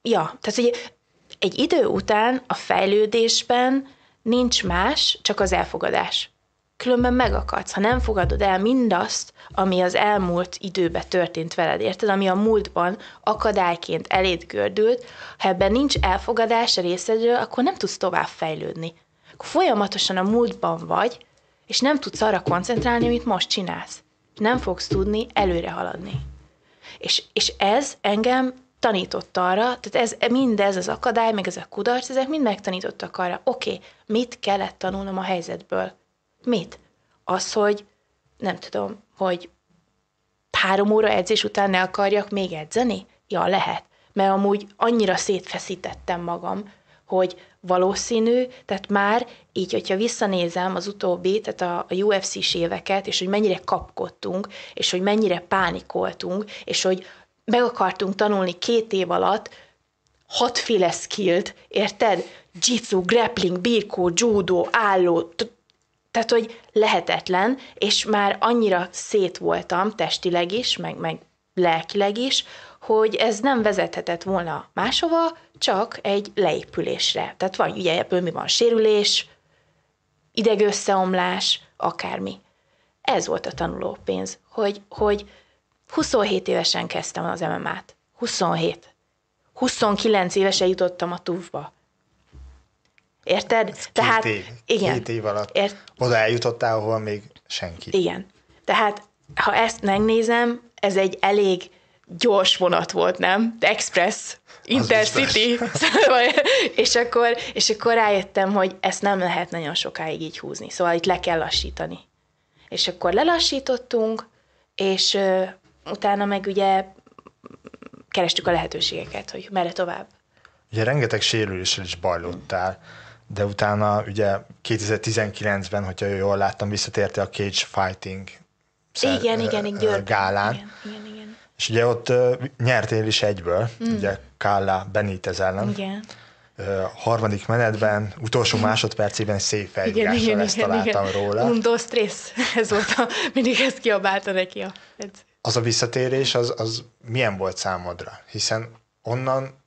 ja, tehát hogy egy idő után a fejlődésben nincs más, csak az elfogadás. Különben megakadsz, ha nem fogadod el mindazt, ami az elmúlt időben történt veled, érted? Ami a múltban akadályként eléd gördült, ha ebben nincs elfogadás a részedről, akkor nem tudsz tovább fejlődni. Akkor folyamatosan a múltban vagy, és nem tudsz arra koncentrálni, amit most csinálsz. Nem fogsz tudni előre haladni. És, és ez engem tanított arra, tehát ez, mindez az akadály, meg ez a kudarc, ezek mind megtanítottak arra, oké, okay, mit kellett tanulnom a helyzetből? Mit? Az, hogy nem tudom, hogy három óra edzés után ne akarjak még edzeni? Ja, lehet. Mert amúgy annyira szétfeszítettem magam, hogy valószínű, tehát már így, hogyha visszanézem az utóbbi, tehát a, UFC-s éveket, és hogy mennyire kapkodtunk, és hogy mennyire pánikoltunk, és hogy meg akartunk tanulni két év alatt hatféle skillt, érted? Jitsu, grappling, birkó, judo, álló, tehát, hogy lehetetlen, és már annyira szét voltam testileg is, meg, meg lelkileg is, hogy ez nem vezethetett volna máshova, csak egy leépülésre. Tehát van, ugye ebből mi van, sérülés, idegösszeomlás, akármi. Ez volt a tanulópénz, hogy, hogy 27 évesen kezdtem az MMA-t. 27. 29 évesen jutottam a tuvba. Érted? Ez Tehát, két év, igen. Két év alatt ért, oda eljutottál, ahol még senki. Igen. Tehát, ha ezt megnézem, ez egy elég gyors vonat volt, nem? Express, Intercity. Szóval, és, akkor, és akkor rájöttem, hogy ezt nem lehet nagyon sokáig így húzni. Szóval itt le kell lassítani. És akkor lelassítottunk, és utána meg ugye kerestük a lehetőségeket, hogy merre tovább. Ugye rengeteg sérüléssel is bajlódtál de utána ugye 2019-ben, hogyha jól láttam, visszatérte a cage fighting szer- Igen, igen, igen, gálán. Igen, igen, igen. És ugye ott ö, nyertél is egyből, mm. ugye Carla Benítez ellen. Igen. Ö, harmadik menetben, utolsó másodpercében egy szép igen, ezt igen, találtam igen. róla. Un, dos, tres. Ez volt a, mindig ezt kiabálta neki a edző. Az a visszatérés, az, az milyen volt számodra? Hiszen onnan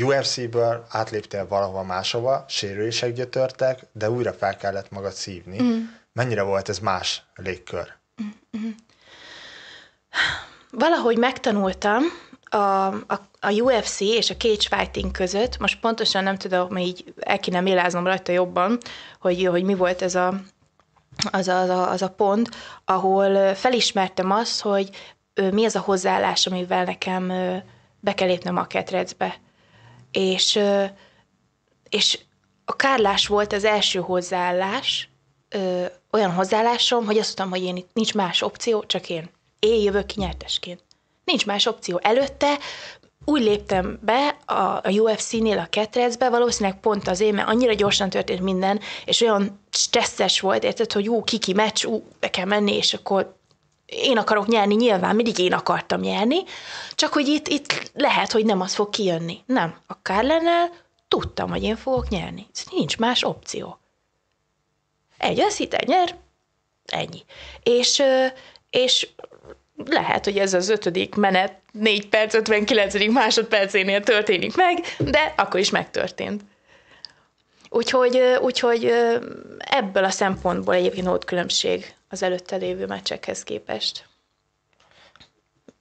UFC-ből átléptél valahova máshova, sérülések gyötörtek, de újra fel kellett magad szívni. Mm. Mennyire volt ez más légkör? Valahogy megtanultam a, a, a UFC és a cage fighting között, most pontosan nem tudom, így el kéne méláznom rajta jobban, hogy, hogy mi volt ez a, az, a, az, a, az a pont, ahol felismertem azt, hogy mi az a hozzáállás, amivel nekem be kell lépnem a ketrecbe. És, és a kárlás volt az első hozzáállás, olyan hozzáállásom, hogy azt mondtam, hogy én itt nincs más opció, csak én. Én jövök ki nyertesként. Nincs más opció. Előtte úgy léptem be a, a UFC-nél a ketrecbe, valószínűleg pont azért, mert annyira gyorsan történt minden, és olyan stresszes volt, érted, hogy ú, kiki meccs, ú, be kell menni, és akkor én akarok nyerni, nyilván mindig én akartam nyerni, csak hogy itt, itt lehet, hogy nem az fog kijönni. Nem. A Carlennel tudtam, hogy én fogok nyerni. Ez nincs más opció. Egy veszít, egy nyer, ennyi. És, és lehet, hogy ez az ötödik menet 4 perc, 59. másodpercénél történik meg, de akkor is megtörtént. Úgyhogy, úgyhogy ebből a szempontból egyébként volt különbség az előtte lévő meccsekhez képest.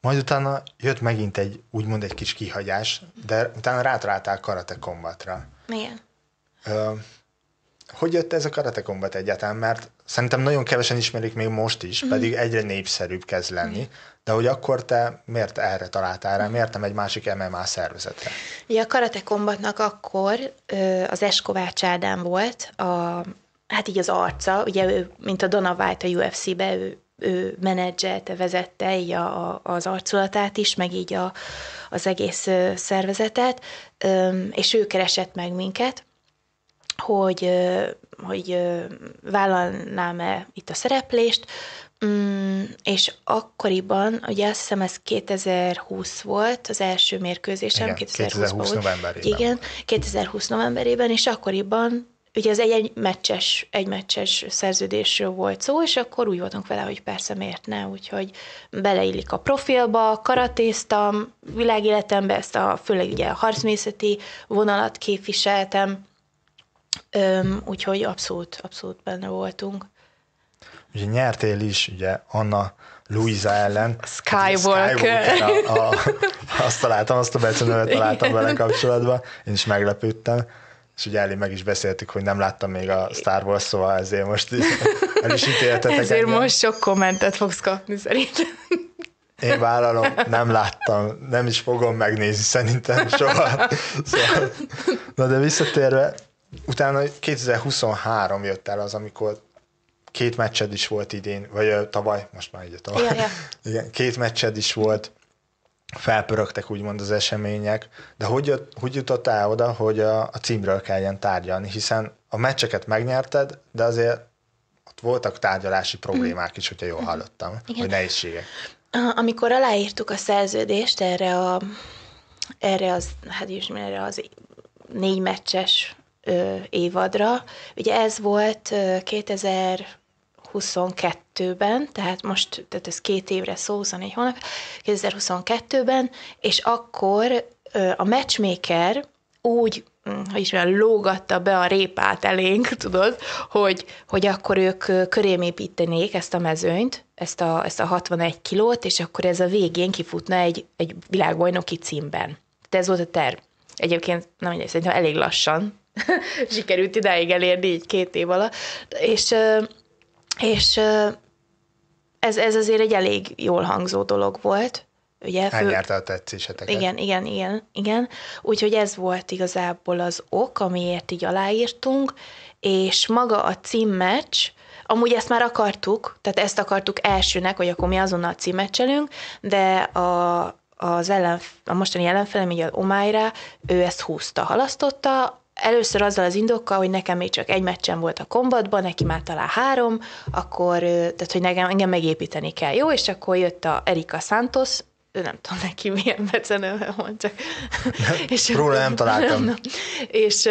Majd utána jött megint egy, úgymond egy kis kihagyás, de utána rátaláltál karate kombatra. Igen. Ö, hogy jött ez a karate kombat egyáltalán? Mert szerintem nagyon kevesen ismerik még most is, mm. pedig egyre népszerűbb kezd lenni. De hogy akkor te miért erre találtál rá? Miért nem egy másik MMA szervezetre? Ugye a Karate Combatnak akkor az Eskovács Ádám volt, a, hát így az arca, ugye ő, mint a Dana White a UFC-be, ő, ő menedzselte, vezette így a, a, az arculatát is, meg így a, az egész szervezetet, és ő keresett meg minket, hogy, hogy vállalnám-e itt a szereplést, Mm, és akkoriban, ugye azt hiszem ez 2020 volt, az első mérkőzésem, Igen, 2020 volt. novemberében. Igen, 2020 novemberében, és akkoriban ugye az egy, egy meccses, egy meccses szerződésről volt szó, és akkor úgy voltunk vele, hogy persze miért ne, úgyhogy beleillik a profilba, karatéztam, világéletemben ezt a, főleg ugye a harcmészeti vonalat képviseltem, Öm, úgyhogy abszolút, abszolút benne voltunk. Ugye nyertél is, ugye Anna Luisa ellen. Skywalker. Skywalker a, a, azt találtam, azt a becenővet találtam vele kapcsolatban. Én is meglepődtem. És ugye elég meg is beszéltük, hogy nem láttam még a Star Wars, szóval ezért most el is ítéltetek Ezért engem. most sok kommentet fogsz kapni szerintem. Én vállalom, nem láttam, nem is fogom megnézni szerintem soha. Szóval, na de visszatérve, utána 2023 jött el az, amikor két meccsed is volt idén, vagy tavaly, most már ugye tavaly. Ja, ja. Igen, két meccsed is volt, felpörögtek úgymond az események, de hogy, hogy jutottál oda, hogy a, a címről kelljen tárgyalni, hiszen a meccseket megnyerted, de azért ott voltak tárgyalási problémák is, hogyha jól hallottam, Igen. vagy nehézségek. Amikor aláírtuk a szerződést erre a erre az, hát is erre az négy meccses ö, évadra, ugye ez volt ö, 2022-ben, tehát most, tehát ez két évre szó, 24 hónap, 2022-ben, és akkor ö, a matchmaker úgy, mm, hogy is mondjam, lógatta be a répát elénk, tudod, hogy, hogy akkor ők körém építenék ezt a mezőnyt, ezt a, ezt a 61 kilót, és akkor ez a végén kifutna egy, egy világbajnoki címben. Tehát ez volt a terv. Egyébként, nem mindegy, szerintem elég lassan sikerült idáig elérni így két év alatt, és, és ez, ez azért egy elég jól hangzó dolog volt. Ugye, Elnyerte a tetszéseteket. igen, igen, igen, igen. Úgyhogy ez volt igazából az ok, amiért így aláírtunk, és maga a címmeccs, amúgy ezt már akartuk, tehát ezt akartuk elsőnek, hogy akkor mi azonnal címmecselünk, de a, az ellen, a mostani ellenfelem, így a Omájra, ő ezt húzta, halasztotta, először azzal az indokkal, hogy nekem még csak egy meccsen volt a kombatban, neki már talán három, akkor, tehát hogy nekem, engem megépíteni kell, jó? És akkor jött a Erika Santos, ő nem tudom neki milyen beceneve van, csak... és Róla nem találtam. Nem, és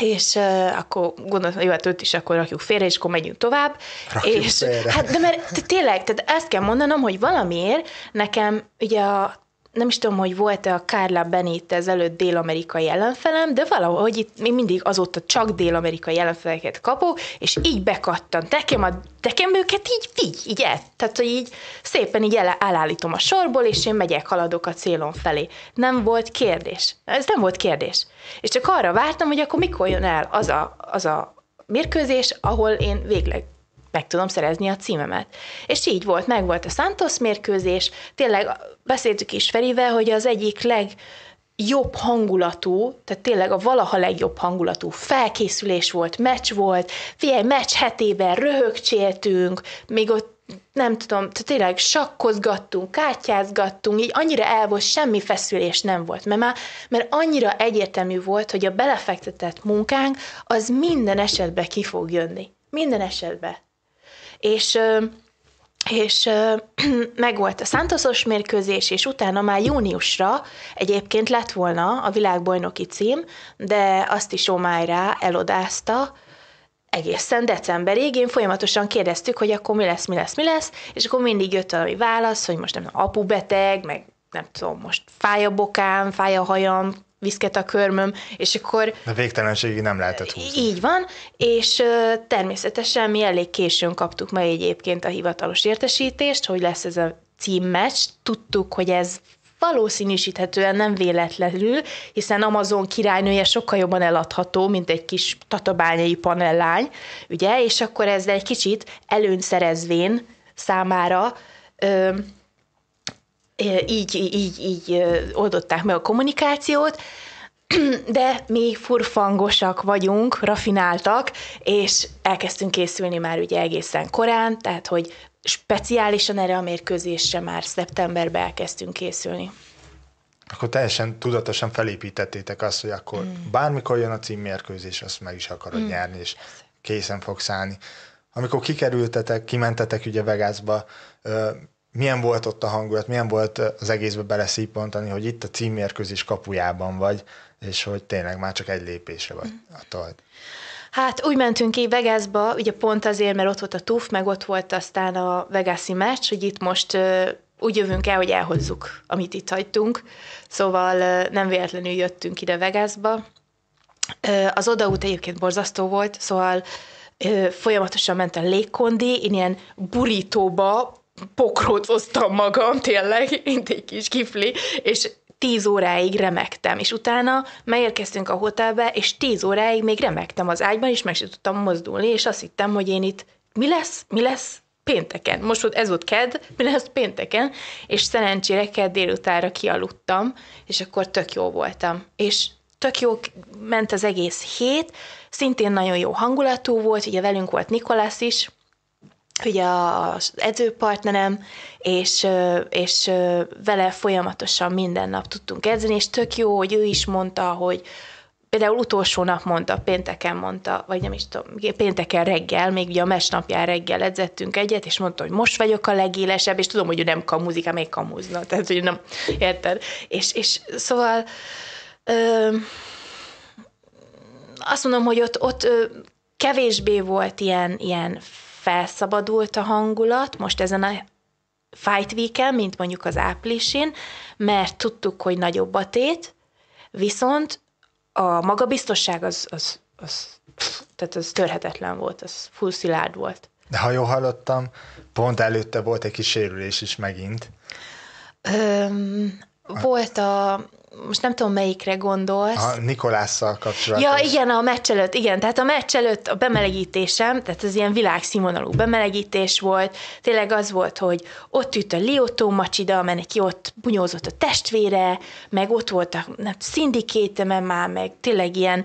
és uh, akkor gondoltam, jó, hát őt is akkor rakjuk félre, és akkor megyünk tovább. Rakjuk és, félre. Hát, de mert tényleg, tehát ezt kell mondanom, hogy valamiért nekem ugye a nem is tudom, hogy volt-e a Carla Benitez előtt dél-amerikai ellenfelem, de valahogy itt még mindig azóta csak dél-amerikai ellenfeleket kapok, és így bekattan. Nekem, a, nekem őket így, így, így el. Tehát, hogy így szépen így el, elállítom a sorból, és én megyek, haladok a célon felé. Nem volt kérdés. Ez nem volt kérdés. És csak arra vártam, hogy akkor mikor jön el az a, az a mérkőzés, ahol én végleg meg tudom szerezni a címemet. És így volt, meg volt a Santos mérkőzés, tényleg beszéltük is Ferivel, hogy az egyik leg jobb hangulatú, tehát tényleg a valaha legjobb hangulatú felkészülés volt, meccs volt, figyelj, meccs hetében röhögcséltünk, még ott nem tudom, tehát tényleg sakkozgattunk, kártyázgattunk, így annyira el volt, semmi feszülés nem volt, mert, már, mert annyira egyértelmű volt, hogy a belefektetett munkánk az minden esetben ki fog jönni. Minden esetben és és megvolt a Santosos mérkőzés, és utána már júniusra egyébként lett volna a világbajnoki cím, de azt is Omájra elodázta, egészen decemberig, én folyamatosan kérdeztük, hogy akkor mi lesz, mi lesz, mi lesz, és akkor mindig jött valami válasz, hogy most nem apu beteg, meg nem tudom, most fáj a bokám, fáj a hajam, viszket a körmöm, és akkor... A végtelenségig nem lehetett húzni. Így van, és természetesen mi elég későn kaptuk meg egyébként a hivatalos értesítést, hogy lesz ez a címmeccs. Tudtuk, hogy ez valószínűsíthetően nem véletlenül, hiszen Amazon királynője sokkal jobban eladható, mint egy kis tatabányai panellány, ugye, és akkor ezzel egy kicsit előnyt szerezvén számára ö, így, így, így oldották meg a kommunikációt, de mi furfangosak vagyunk, rafináltak, és elkezdtünk készülni már ugye egészen korán, tehát hogy speciálisan erre a mérkőzésre már szeptemberben elkezdtünk készülni. Akkor teljesen tudatosan felépítettétek azt, hogy akkor mm. bármikor jön a címmérkőzés, azt meg is akarod mm. nyerni, és készen fogsz állni. Amikor kikerültetek, kimentetek ugye Vegasba, milyen volt ott a hangulat, milyen volt az egészbe beleszípontani, hogy itt a címmérkőzés kapujában vagy, és hogy tényleg már csak egy lépésre vagy a tald. Hát úgy mentünk ki Vegasba, ugye pont azért, mert ott volt a TUF, meg ott volt aztán a Vegasi meccs, hogy itt most úgy jövünk el, hogy elhozzuk, amit itt hagytunk. Szóval nem véletlenül jöttünk ide Vegasba. Az odaút egyébként borzasztó volt, szóval folyamatosan ment a légkondi, én ilyen burítóba pokrócoztam magam, tényleg, mint egy kis kifli, és tíz óráig remektem, és utána megérkeztünk a hotelbe, és tíz óráig még remektem az ágyban, és meg sem tudtam mozdulni, és azt hittem, hogy én itt mi lesz, mi lesz pénteken. Most volt, ez volt ked, mi lesz pénteken, és szerencsére kedd délutára kialudtam, és akkor tök jó voltam. És tök jó ment az egész hét, szintén nagyon jó hangulatú volt, ugye velünk volt Nikolász is, ugye az edzőpartnerem, és, és vele folyamatosan minden nap tudtunk edzeni, és tök jó, hogy ő is mondta, hogy például utolsó nap mondta, pénteken mondta, vagy nem is tudom, pénteken reggel, még ugye a mesnapján reggel edzettünk egyet, és mondta, hogy most vagyok a legélesebb, és tudom, hogy ő nem kamuzik, hát még kamuzna, tehát hogy nem, érted? És, és szóval ö, azt mondom, hogy ott, ott ö, kevésbé volt ilyen, ilyen felszabadult a hangulat most ezen a Fight week mint mondjuk az áprilisin, mert tudtuk, hogy nagyobb a tét, viszont a magabiztosság az, az, az, tehát az törhetetlen volt, az full szilárd volt. De ha jól hallottam, pont előtte volt egy kis sérülés is megint. Öm, volt a, most nem tudom, melyikre gondolsz. A Nikolásszal kapcsolatban. Ja, igen, a meccs előtt, igen, tehát a meccs előtt a bemelegítésem, tehát ez ilyen világszínvonalú bemelegítés volt, tényleg az volt, hogy ott ült a Liotó Macsida, mert neki ott bunyózott a testvére, meg ott volt a szindikétemen már, meg tényleg ilyen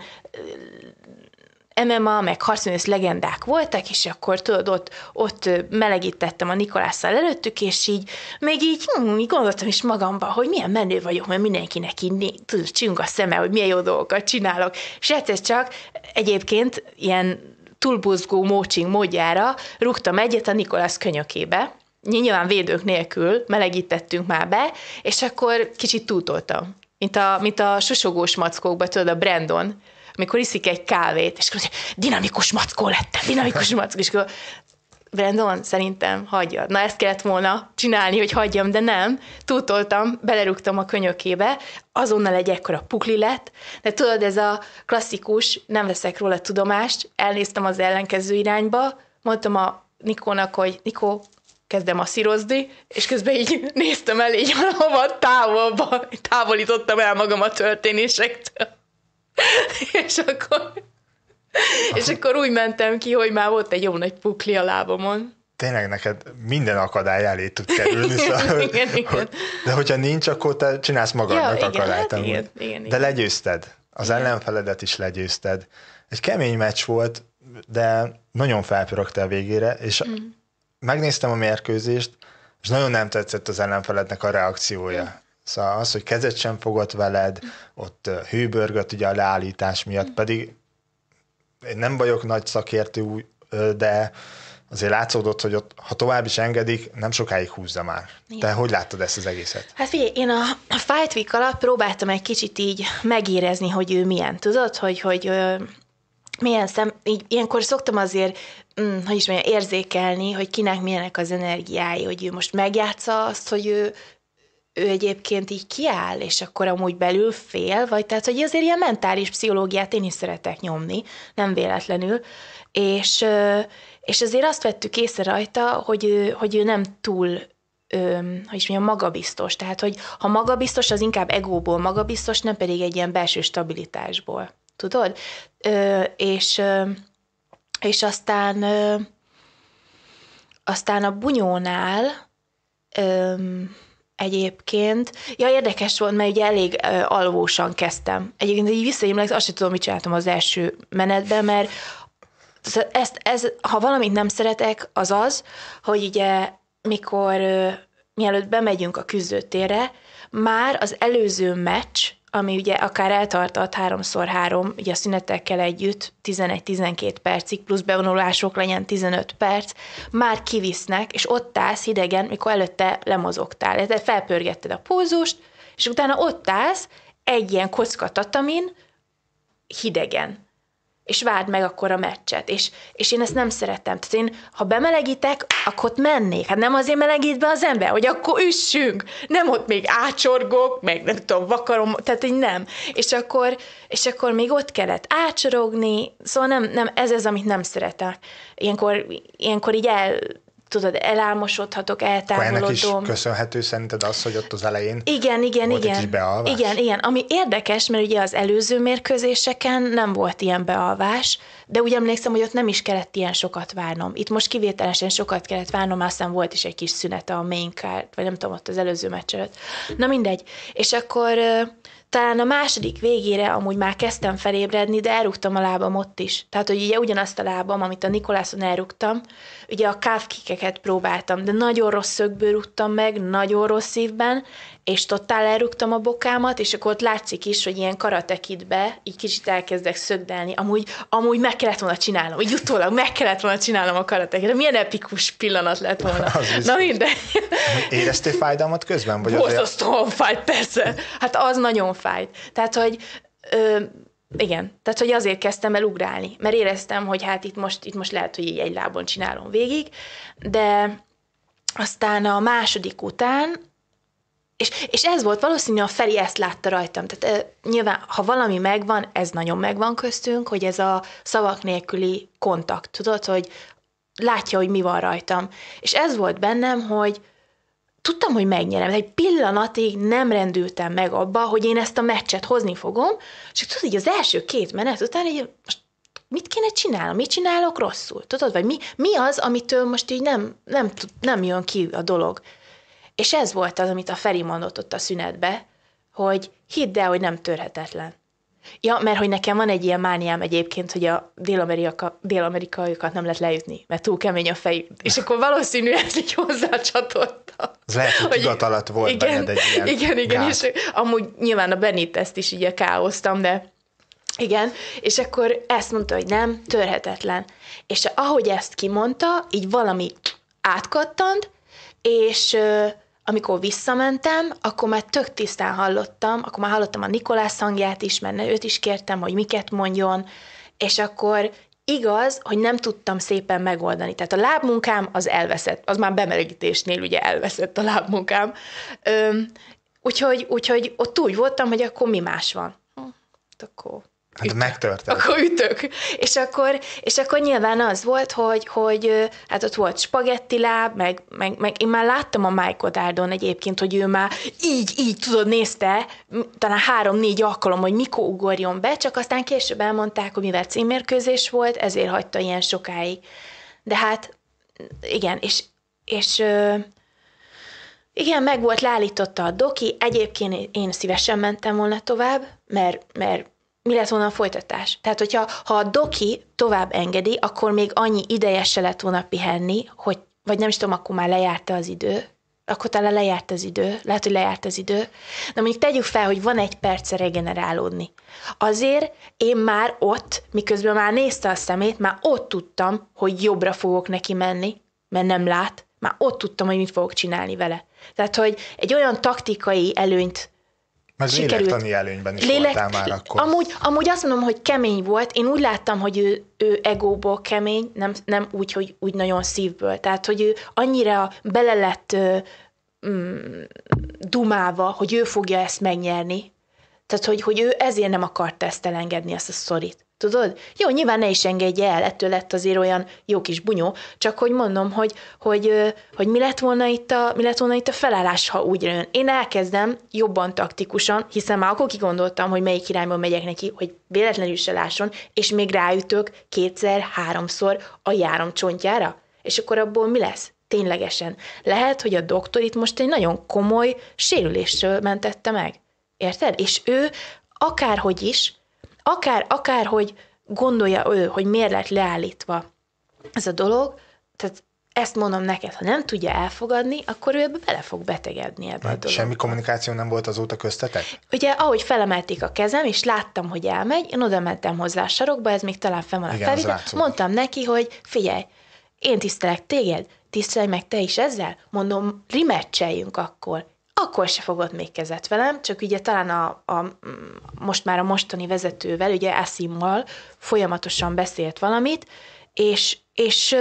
MMA, meg harcművész legendák voltak, és akkor tudod, ott, ott melegítettem a Nikolásszal előttük, és így még így, hm, így gondoltam is magamba, hogy milyen menő vagyok, mert mindenkinek így tudod, csüng a szeme, hogy milyen jó dolgokat csinálok. És egyszer csak egyébként ilyen túlbuzgó mócsing módjára rúgtam egyet a Nikolász könyökébe, nyilván védők nélkül melegítettünk már be, és akkor kicsit túltoltam. Mint a, mint a susogós mackókban, tudod, a Brandon, amikor iszik egy kávét, és akkor dinamikus mackó lettem, dinamikus mackó, és akkor Brandon, szerintem hagyjad. Na ezt kellett volna csinálni, hogy hagyjam, de nem. Túltoltam, belerúgtam a könyökébe, azonnal egy ekkora pukli lett, de tudod, ez a klasszikus, nem veszek róla tudomást, elnéztem az ellenkező irányba, mondtam a Nikónak, hogy Nikó, kezdem a szirozni, és közben így néztem el így valahova távolba, távolítottam el magam a történésektől. és akkor és akkor úgy mentem ki, hogy már volt egy jó nagy pukli a lábamon. Tényleg neked minden akadály elé tud kerülni. igen, szóval, igen, igen. De hogyha nincs, akkor te csinálsz magadnak ja, akadályt. Hát igen, igen, igen, de legyőzted. Az igen. ellenfeledet is legyőzted. Egy kemény meccs volt, de nagyon felpörögte a végére, és mm. megnéztem a mérkőzést, és nagyon nem tetszett az ellenfelednek a reakciója. Mm. Szóval az, hogy kezet sem fogott veled, ott hőbörgött ugye a leállítás miatt, mm. pedig én nem vagyok nagy szakértő, de azért látszódott, hogy ott, ha tovább is engedik, nem sokáig húzza már. Igen. Te hogy láttad ezt az egészet? Hát figyelj, én a, a Fight Week alatt próbáltam egy kicsit így megérezni, hogy ő milyen, tudod, hogy, hogy ö, milyen szem, így, ilyenkor szoktam azért, hm, hogy is mondjam, érzékelni, hogy kinek milyenek az energiái, hogy ő most megjátsza azt, hogy ő ő egyébként így kiáll, és akkor amúgy belül fél, vagy tehát, hogy azért ilyen mentális pszichológiát én is szeretek nyomni, nem véletlenül, és, és azért azt vettük észre rajta, hogy hogy ő nem túl hogy is mondjam, magabiztos. Tehát, hogy ha magabiztos, az inkább egóból magabiztos, nem pedig egy ilyen belső stabilitásból. Tudod? És, és aztán aztán a bunyónál egyébként. Ja, érdekes volt, mert ugye elég uh, alvósan kezdtem. Egyébként így visszaimlek, azt sem tudom, mit csináltam az első menetben, mert ezt, ez, ha valamit nem szeretek, az az, hogy ugye mikor uh, mielőtt bemegyünk a küzdőtérre, már az előző meccs, ami ugye akár eltartott háromszor három, ugye a szünetekkel együtt 11-12 percig, plusz bevonulások legyen 15 perc, már kivisznek, és ott állsz hidegen, mikor előtte lemozogtál. Tehát felpörgetted a pózust, és utána ott állsz egy ilyen kocka tatamin, hidegen és várd meg akkor a meccset. És, és én ezt nem szeretem. Tehát én, ha bemelegítek, akkor ott mennék. Hát nem azért melegít be az ember, hogy akkor üssünk. Nem ott még ácsorgok, meg nem tudom, vakarom, tehát így nem. És akkor, és akkor még ott kellett ácsorogni, szóval nem, nem, ez az, amit nem szeretek. Ilyenkor, ilyenkor így el tudod, elálmosodhatok, eltávolodom. Ennek is köszönhető szerinted az, hogy ott az elején Igen, igen, volt igen. Egy bealvás? Igen, igen. Ami érdekes, mert ugye az előző mérkőzéseken nem volt ilyen bealvás, de úgy emlékszem, hogy ott nem is kellett ilyen sokat várnom. Itt most kivételesen sokat kellett várnom, aztán volt is egy kis szünet a main card, vagy nem tudom, ott az előző meccs előtt. Na mindegy. És akkor talán a második végére amúgy már kezdtem felébredni, de elrúgtam a lábam ott is. Tehát, hogy ugye ugyanazt a lábam, amit a Nikolászon elrúgtam, ugye a kávkikeket próbáltam, de nagyon rossz szögből rúgtam meg, nagyon rossz szívben, és totál elrúgtam a bokámat, és akkor ott látszik is, hogy ilyen karatekidbe így kicsit elkezdek szögdelni. Amúgy, amúgy meg kellett volna csinálnom, úgy utólag meg kellett volna csinálnom a karatekit. Milyen epikus pillanat lett volna. Na minden. Éreztél fájdalmat közben? Vagy Borzasztóan azért... fájt, persze. Hát az nagyon fájt. Tehát, hogy ö, igen, tehát hogy azért kezdtem el ugrálni, mert éreztem, hogy hát itt most, itt most lehet, hogy így egy lábon csinálom végig, de aztán a második után és, és ez volt valószínű, a Feri ezt látta rajtam. Tehát e, nyilván, ha valami megvan, ez nagyon megvan köztünk, hogy ez a szavak nélküli kontakt, tudod, hogy látja, hogy mi van rajtam. És ez volt bennem, hogy tudtam, hogy megnyerem, de egy pillanatig nem rendültem meg abba, hogy én ezt a meccset hozni fogom, és tudod, így az első két menet után így most mit kéne csinálnom, mit csinálok rosszul, tudod, vagy mi, mi az, amitől most így nem, nem, nem jön ki a dolog. És ez volt az, amit a Feri mondott ott a szünetbe, hogy hidd el, hogy nem törhetetlen. Ja, mert hogy nekem van egy ilyen mániám egyébként, hogy a dél-amerika, dél-amerikaiakat nem lehet lejutni, mert túl kemény a fej. És akkor valószínű ez így hozzácsatotta. Ez lehet, hogy tudat alatt volt igen, benned egy ilyen Igen, igen, gáz. és amúgy nyilván a Benit ezt is így káosztam, de igen, és akkor ezt mondta, hogy nem, törhetetlen. És ahogy ezt kimondta, így valami átkattant, és amikor visszamentem, akkor már tök tisztán hallottam, akkor már hallottam a Nikolás hangját is, mert őt is kértem, hogy miket mondjon, és akkor igaz, hogy nem tudtam szépen megoldani. Tehát a lábmunkám az elveszett, az már bemelegítésnél ugye elveszett a lábmunkám. Öm, úgyhogy, úgyhogy ott úgy voltam, hogy akkor mi más van. Hm, akkor Hát megtörtént. akkor ütök. És akkor, és akkor nyilván az volt, hogy, hogy hát ott volt spagetti láb, meg, meg, meg én már láttam a Mike Goddardon egyébként, hogy ő már így, így tudod, nézte, talán három-négy alkalom, hogy mikor ugorjon be, csak aztán később elmondták, hogy mivel címérkőzés volt, ezért hagyta ilyen sokáig. De hát igen, és, és igen, meg volt, leállította a doki, egyébként én szívesen mentem volna tovább, mert, mert mi lett volna a folytatás? Tehát, hogyha ha a doki tovább engedi, akkor még annyi ideje se lett volna pihenni, hogy, vagy nem is tudom, akkor már lejárta az idő, akkor talán lejárt az idő, lehet, hogy lejárt az idő, de mondjuk tegyük fel, hogy van egy perce regenerálódni. Azért én már ott, miközben már nézte a szemét, már ott tudtam, hogy jobbra fogok neki menni, mert nem lát, már ott tudtam, hogy mit fogok csinálni vele. Tehát, hogy egy olyan taktikai előnyt Meg sikerült. lélektani előnyben is voltál már akkor. Amúgy, amúgy azt mondom, hogy kemény volt. Én úgy láttam, hogy ő, ő egóból kemény, nem, nem úgy, hogy úgy nagyon szívből. Tehát, hogy ő annyira bele lett mm, dumálva, hogy ő fogja ezt megnyerni. Tehát, hogy, hogy ő ezért nem akarta ezt elengedni, ezt a szorít. Tudod? Jó, nyilván ne is engedje el, ettől lett azért olyan jó kis bunyó, csak hogy mondom, hogy, hogy, ö, hogy mi, lett volna itt a, mi lett volna itt a felállás, ha úgy jön. Én elkezdem jobban taktikusan, hiszen már akkor kigondoltam, hogy melyik irányba megyek neki, hogy véletlenül se lásson, és még ráütök kétszer, háromszor a járom csontjára. És akkor abból mi lesz? Ténylegesen. Lehet, hogy a doktor itt most egy nagyon komoly sérülésről mentette meg. Érted? És ő akárhogy is, akár, akárhogy gondolja ő, hogy miért lett leállítva ez a dolog, tehát ezt mondom neked, ha nem tudja elfogadni, akkor ő ebbe bele fog betegedni ebbe a dologba. Semmi kommunikáció nem volt azóta köztetek? Ugye, ahogy felemelték a kezem, és láttam, hogy elmegy, én oda mentem hozzá a sarokba, ez még talán fenn van a látszott. mondtam neki, hogy figyelj, én tisztelek téged, tisztelj meg te is ezzel, mondom, rimeccseljünk akkor. Akkor se fogott még kezet velem, csak ugye talán a, a, most már a mostani vezetővel, ugye Asimmal folyamatosan beszélt valamit, és, és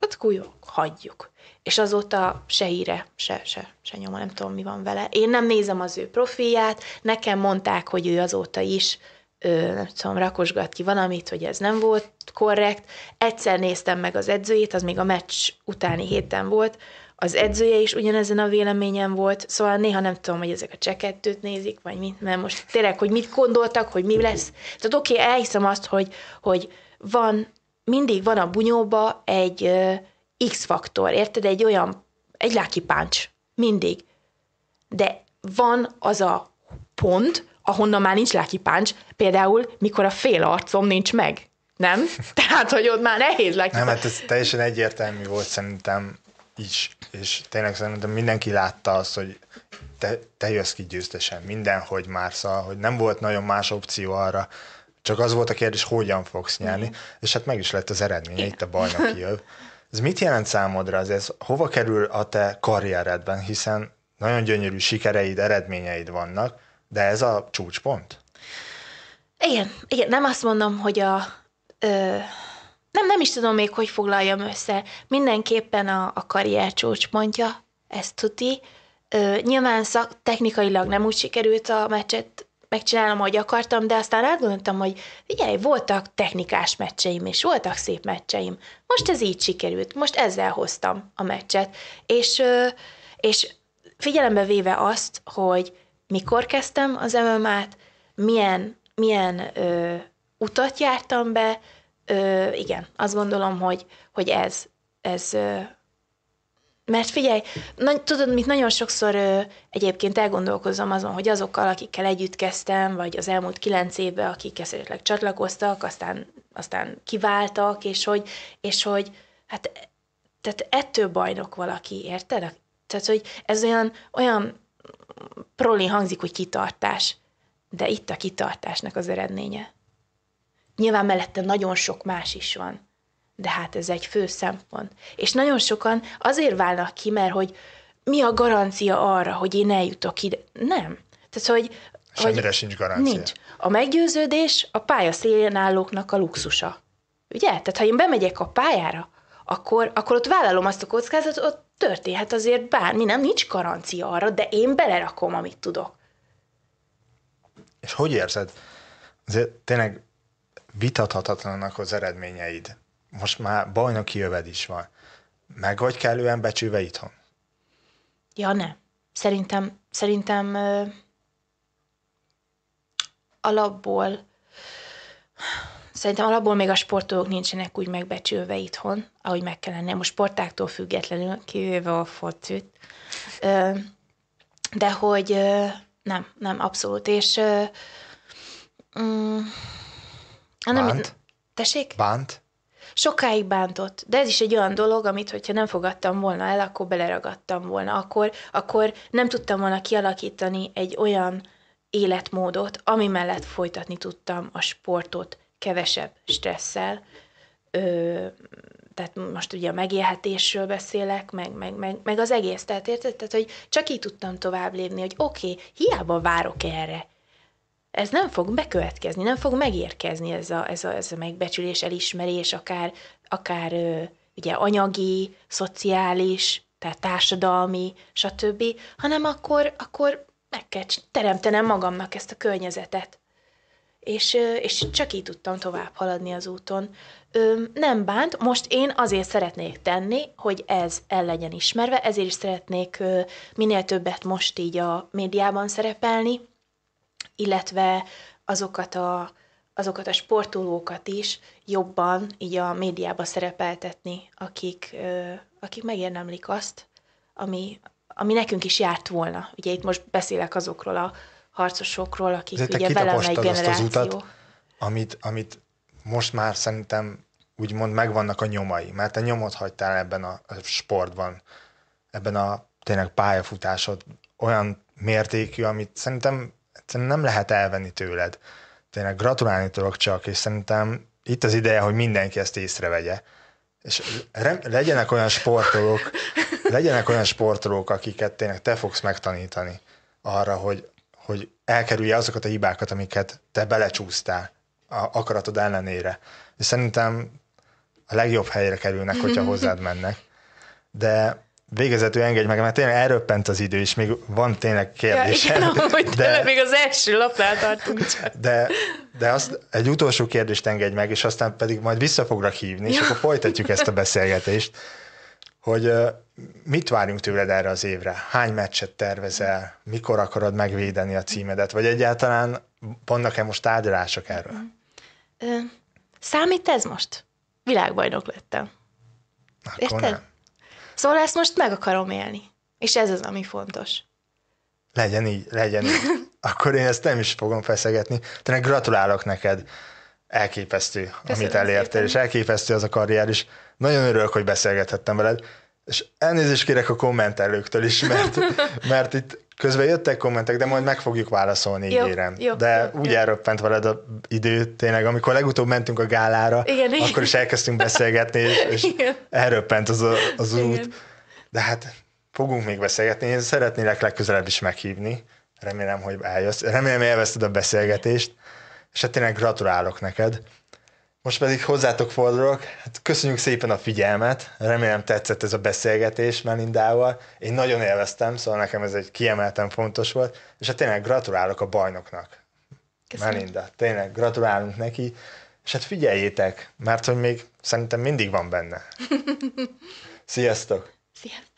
hát jó, hagyjuk. És azóta se híre, se, se, se nyoma, nem tudom, mi van vele. Én nem nézem az ő profilját, nekem mondták, hogy ő azóta is, ö, nem tudom, rakosgat ki valamit, hogy ez nem volt korrekt. Egyszer néztem meg az edzőjét, az még a meccs utáni héten volt, az edzője is ugyanezen a véleményen volt, szóval néha nem tudom, hogy ezek a csekettőt nézik, vagy mit, mert most tényleg, hogy mit gondoltak, hogy mi lesz. Tehát oké, okay, elhiszem azt, hogy, hogy van, mindig van a bunyóba egy ö, X-faktor, érted? Egy olyan, egy lucky punch, mindig. De van az a pont, ahonnan már nincs lucky punch, például mikor a fél arcom nincs meg. Nem? Tehát, hogy ott már nehéz lucky Nem, hát ez teljesen egyértelmű volt szerintem is, és tényleg szerintem mindenki látta azt, hogy te, te jössz ki győztesen mindenhogy már, szóval, hogy nem volt nagyon más opció arra, csak az volt a kérdés, hogyan fogsz nyerni, és hát meg is lett az eredménye, itt a bajnoki jöv. Ez mit jelent számodra? Ez, ez hova kerül a te karrieredben, hiszen nagyon gyönyörű sikereid, eredményeid vannak, de ez a csúcspont? Igen, igen, nem azt mondom, hogy a... Ö, nem, nem is tudom még, hogy foglaljam össze. Mindenképpen a, a karrier csúcspontja, ezt tuti. Ö, nyilván szak, technikailag nem úgy sikerült a meccset megcsinálnom, ahogy akartam, de aztán átgondoltam, hogy figyelj, voltak technikás meccseim, és voltak szép meccseim. Most ez így sikerült, most ezzel hoztam a meccset. És, ö, és figyelembe véve azt, hogy mikor kezdtem az MMA-t, milyen, milyen ö, utat jártam be, ö, igen, azt gondolom, hogy, hogy ez, ez, mert figyelj, na, tudod, mit nagyon sokszor ö, egyébként elgondolkozom azon, hogy azokkal, akikkel együtt kezdtem, vagy az elmúlt kilenc évben, akik esetleg csatlakoztak, aztán, aztán kiváltak, és hogy, és hogy hát tehát ettől bajnok valaki, érted? Tehát, hogy ez olyan, olyan proli hangzik, hogy kitartás, de itt a kitartásnak az eredménye. Nyilván mellette nagyon sok más is van, de hát ez egy fő szempont. És nagyon sokan azért válnak ki, mert hogy mi a garancia arra, hogy én eljutok ide? Nem. Tehát, hogy... Semmire hogy sincs garancia. Nincs. A meggyőződés a pálya szélén állóknak a luxusa. Ugye? Tehát, ha én bemegyek a pályára, akkor, akkor ott vállalom azt a kockázatot, ott történhet azért bármi, nem nincs garancia arra, de én belerakom, amit tudok. És hogy érzed? Azért tényleg vitathatatlanak az eredményeid. Most már bajnoki jöved is van. Meg vagy kellően becsülve itthon? Ja, nem. Szerintem, szerintem ö, alapból Szerintem alapból még a sportolók nincsenek úgy megbecsülve itthon, ahogy meg kellene. Most sportáktól függetlenül, kivéve a focit. De hogy nem, nem, abszolút. És um, Bánt? tessék? Bánt? Sokáig bántott, de ez is egy olyan dolog, amit, hogyha nem fogadtam volna el, akkor beleragadtam volna. Akkor, akkor nem tudtam volna kialakítani egy olyan életmódot, ami mellett folytatni tudtam a sportot kevesebb stresszel, ö, tehát most ugye a megélhetésről beszélek, meg, meg, meg, meg az egész, tehát érted? Tehát, hogy csak így tudtam tovább lépni, hogy oké, okay, hiába várok erre, ez nem fog bekövetkezni, nem fog megérkezni ez a, ez a, ez a megbecsülés, elismerés, akár, akár ugye anyagi, szociális, tehát társadalmi, stb., hanem akkor, akkor meg kell teremtenem magamnak ezt a környezetet, és, és csak így tudtam tovább haladni az úton. Nem bánt, most én azért szeretnék tenni, hogy ez el legyen ismerve, ezért is szeretnék minél többet most így a médiában szerepelni, illetve azokat a, azokat a sportolókat is jobban így a médiába szerepeltetni, akik, akik megérdemlik azt, ami, ami nekünk is járt volna. Ugye itt most beszélek azokról a harcosokról, akik De ugye velem egy generáció. Azt az utat, amit, amit most már szerintem úgymond megvannak a nyomai, mert te nyomot hagytál ebben a, a sportban, ebben a tényleg pályafutásod olyan mértékű, amit szerintem egyszerűen nem lehet elvenni tőled. Tényleg gratulálni tudok csak, és szerintem itt az ideje, hogy mindenki ezt észrevegye. És rem, legyenek olyan sportolók, legyenek olyan sportolók, akiket tényleg te fogsz megtanítani arra, hogy hogy elkerülje azokat a hibákat, amiket te belecsúsztál a akaratod ellenére. És szerintem a legjobb helyre kerülnek, hogyha hozzád mennek. De végezetül engedj meg, mert tényleg elröppent az idő, és még van tényleg kérdés. Ja, igen, hogy de, még az első lapnál tartunk csak. De, de azt, egy utolsó kérdést engedj meg, és aztán pedig majd vissza foglak hívni, ja. és akkor folytatjuk ezt a beszélgetést hogy mit várjunk tőled erre az évre? Hány meccset tervezel? Mikor akarod megvédeni a címedet? Vagy egyáltalán vannak-e most tárgyalások erről? Ö, számít ez most? Világbajnok lettem. Akkor Érted? Nem. Szóval ezt most meg akarom élni. És ez az, ami fontos. Legyen így, legyen így. Akkor én ezt nem is fogom feszegetni. Tényleg gratulálok neked. Elképesztő, Köszönöm amit elértél, szépen. és elképesztő az a karrier is. Nagyon örülök, hogy beszélgethettem veled, és elnézést kérek a kommentelőktől is, mert, mert itt közben jöttek kommentek, de majd meg fogjuk válaszolni, jó, ígérem. Jó, de jó, úgy jó. elröppent veled az idő, tényleg, amikor legutóbb mentünk a gálára, igen, akkor igen. is elkezdtünk beszélgetni, és, és igen. elröppent az, a, az út. De hát fogunk még beszélgetni, én szeretnélek legközelebb is meghívni, remélem, hogy eljössz, remélem élvezted a beszélgetést, és hát tényleg gratulálok neked. Most pedig hozzátok fordulok. Hát köszönjük szépen a figyelmet, remélem tetszett ez a beszélgetés Melindával. Én nagyon élveztem, szóval nekem ez egy kiemelten fontos volt, és hát tényleg gratulálok a bajnoknak. Köszönöm. Melinda, tényleg gratulálunk neki, és hát figyeljétek, mert hogy még szerintem mindig van benne. Sziasztok! Sziasztok!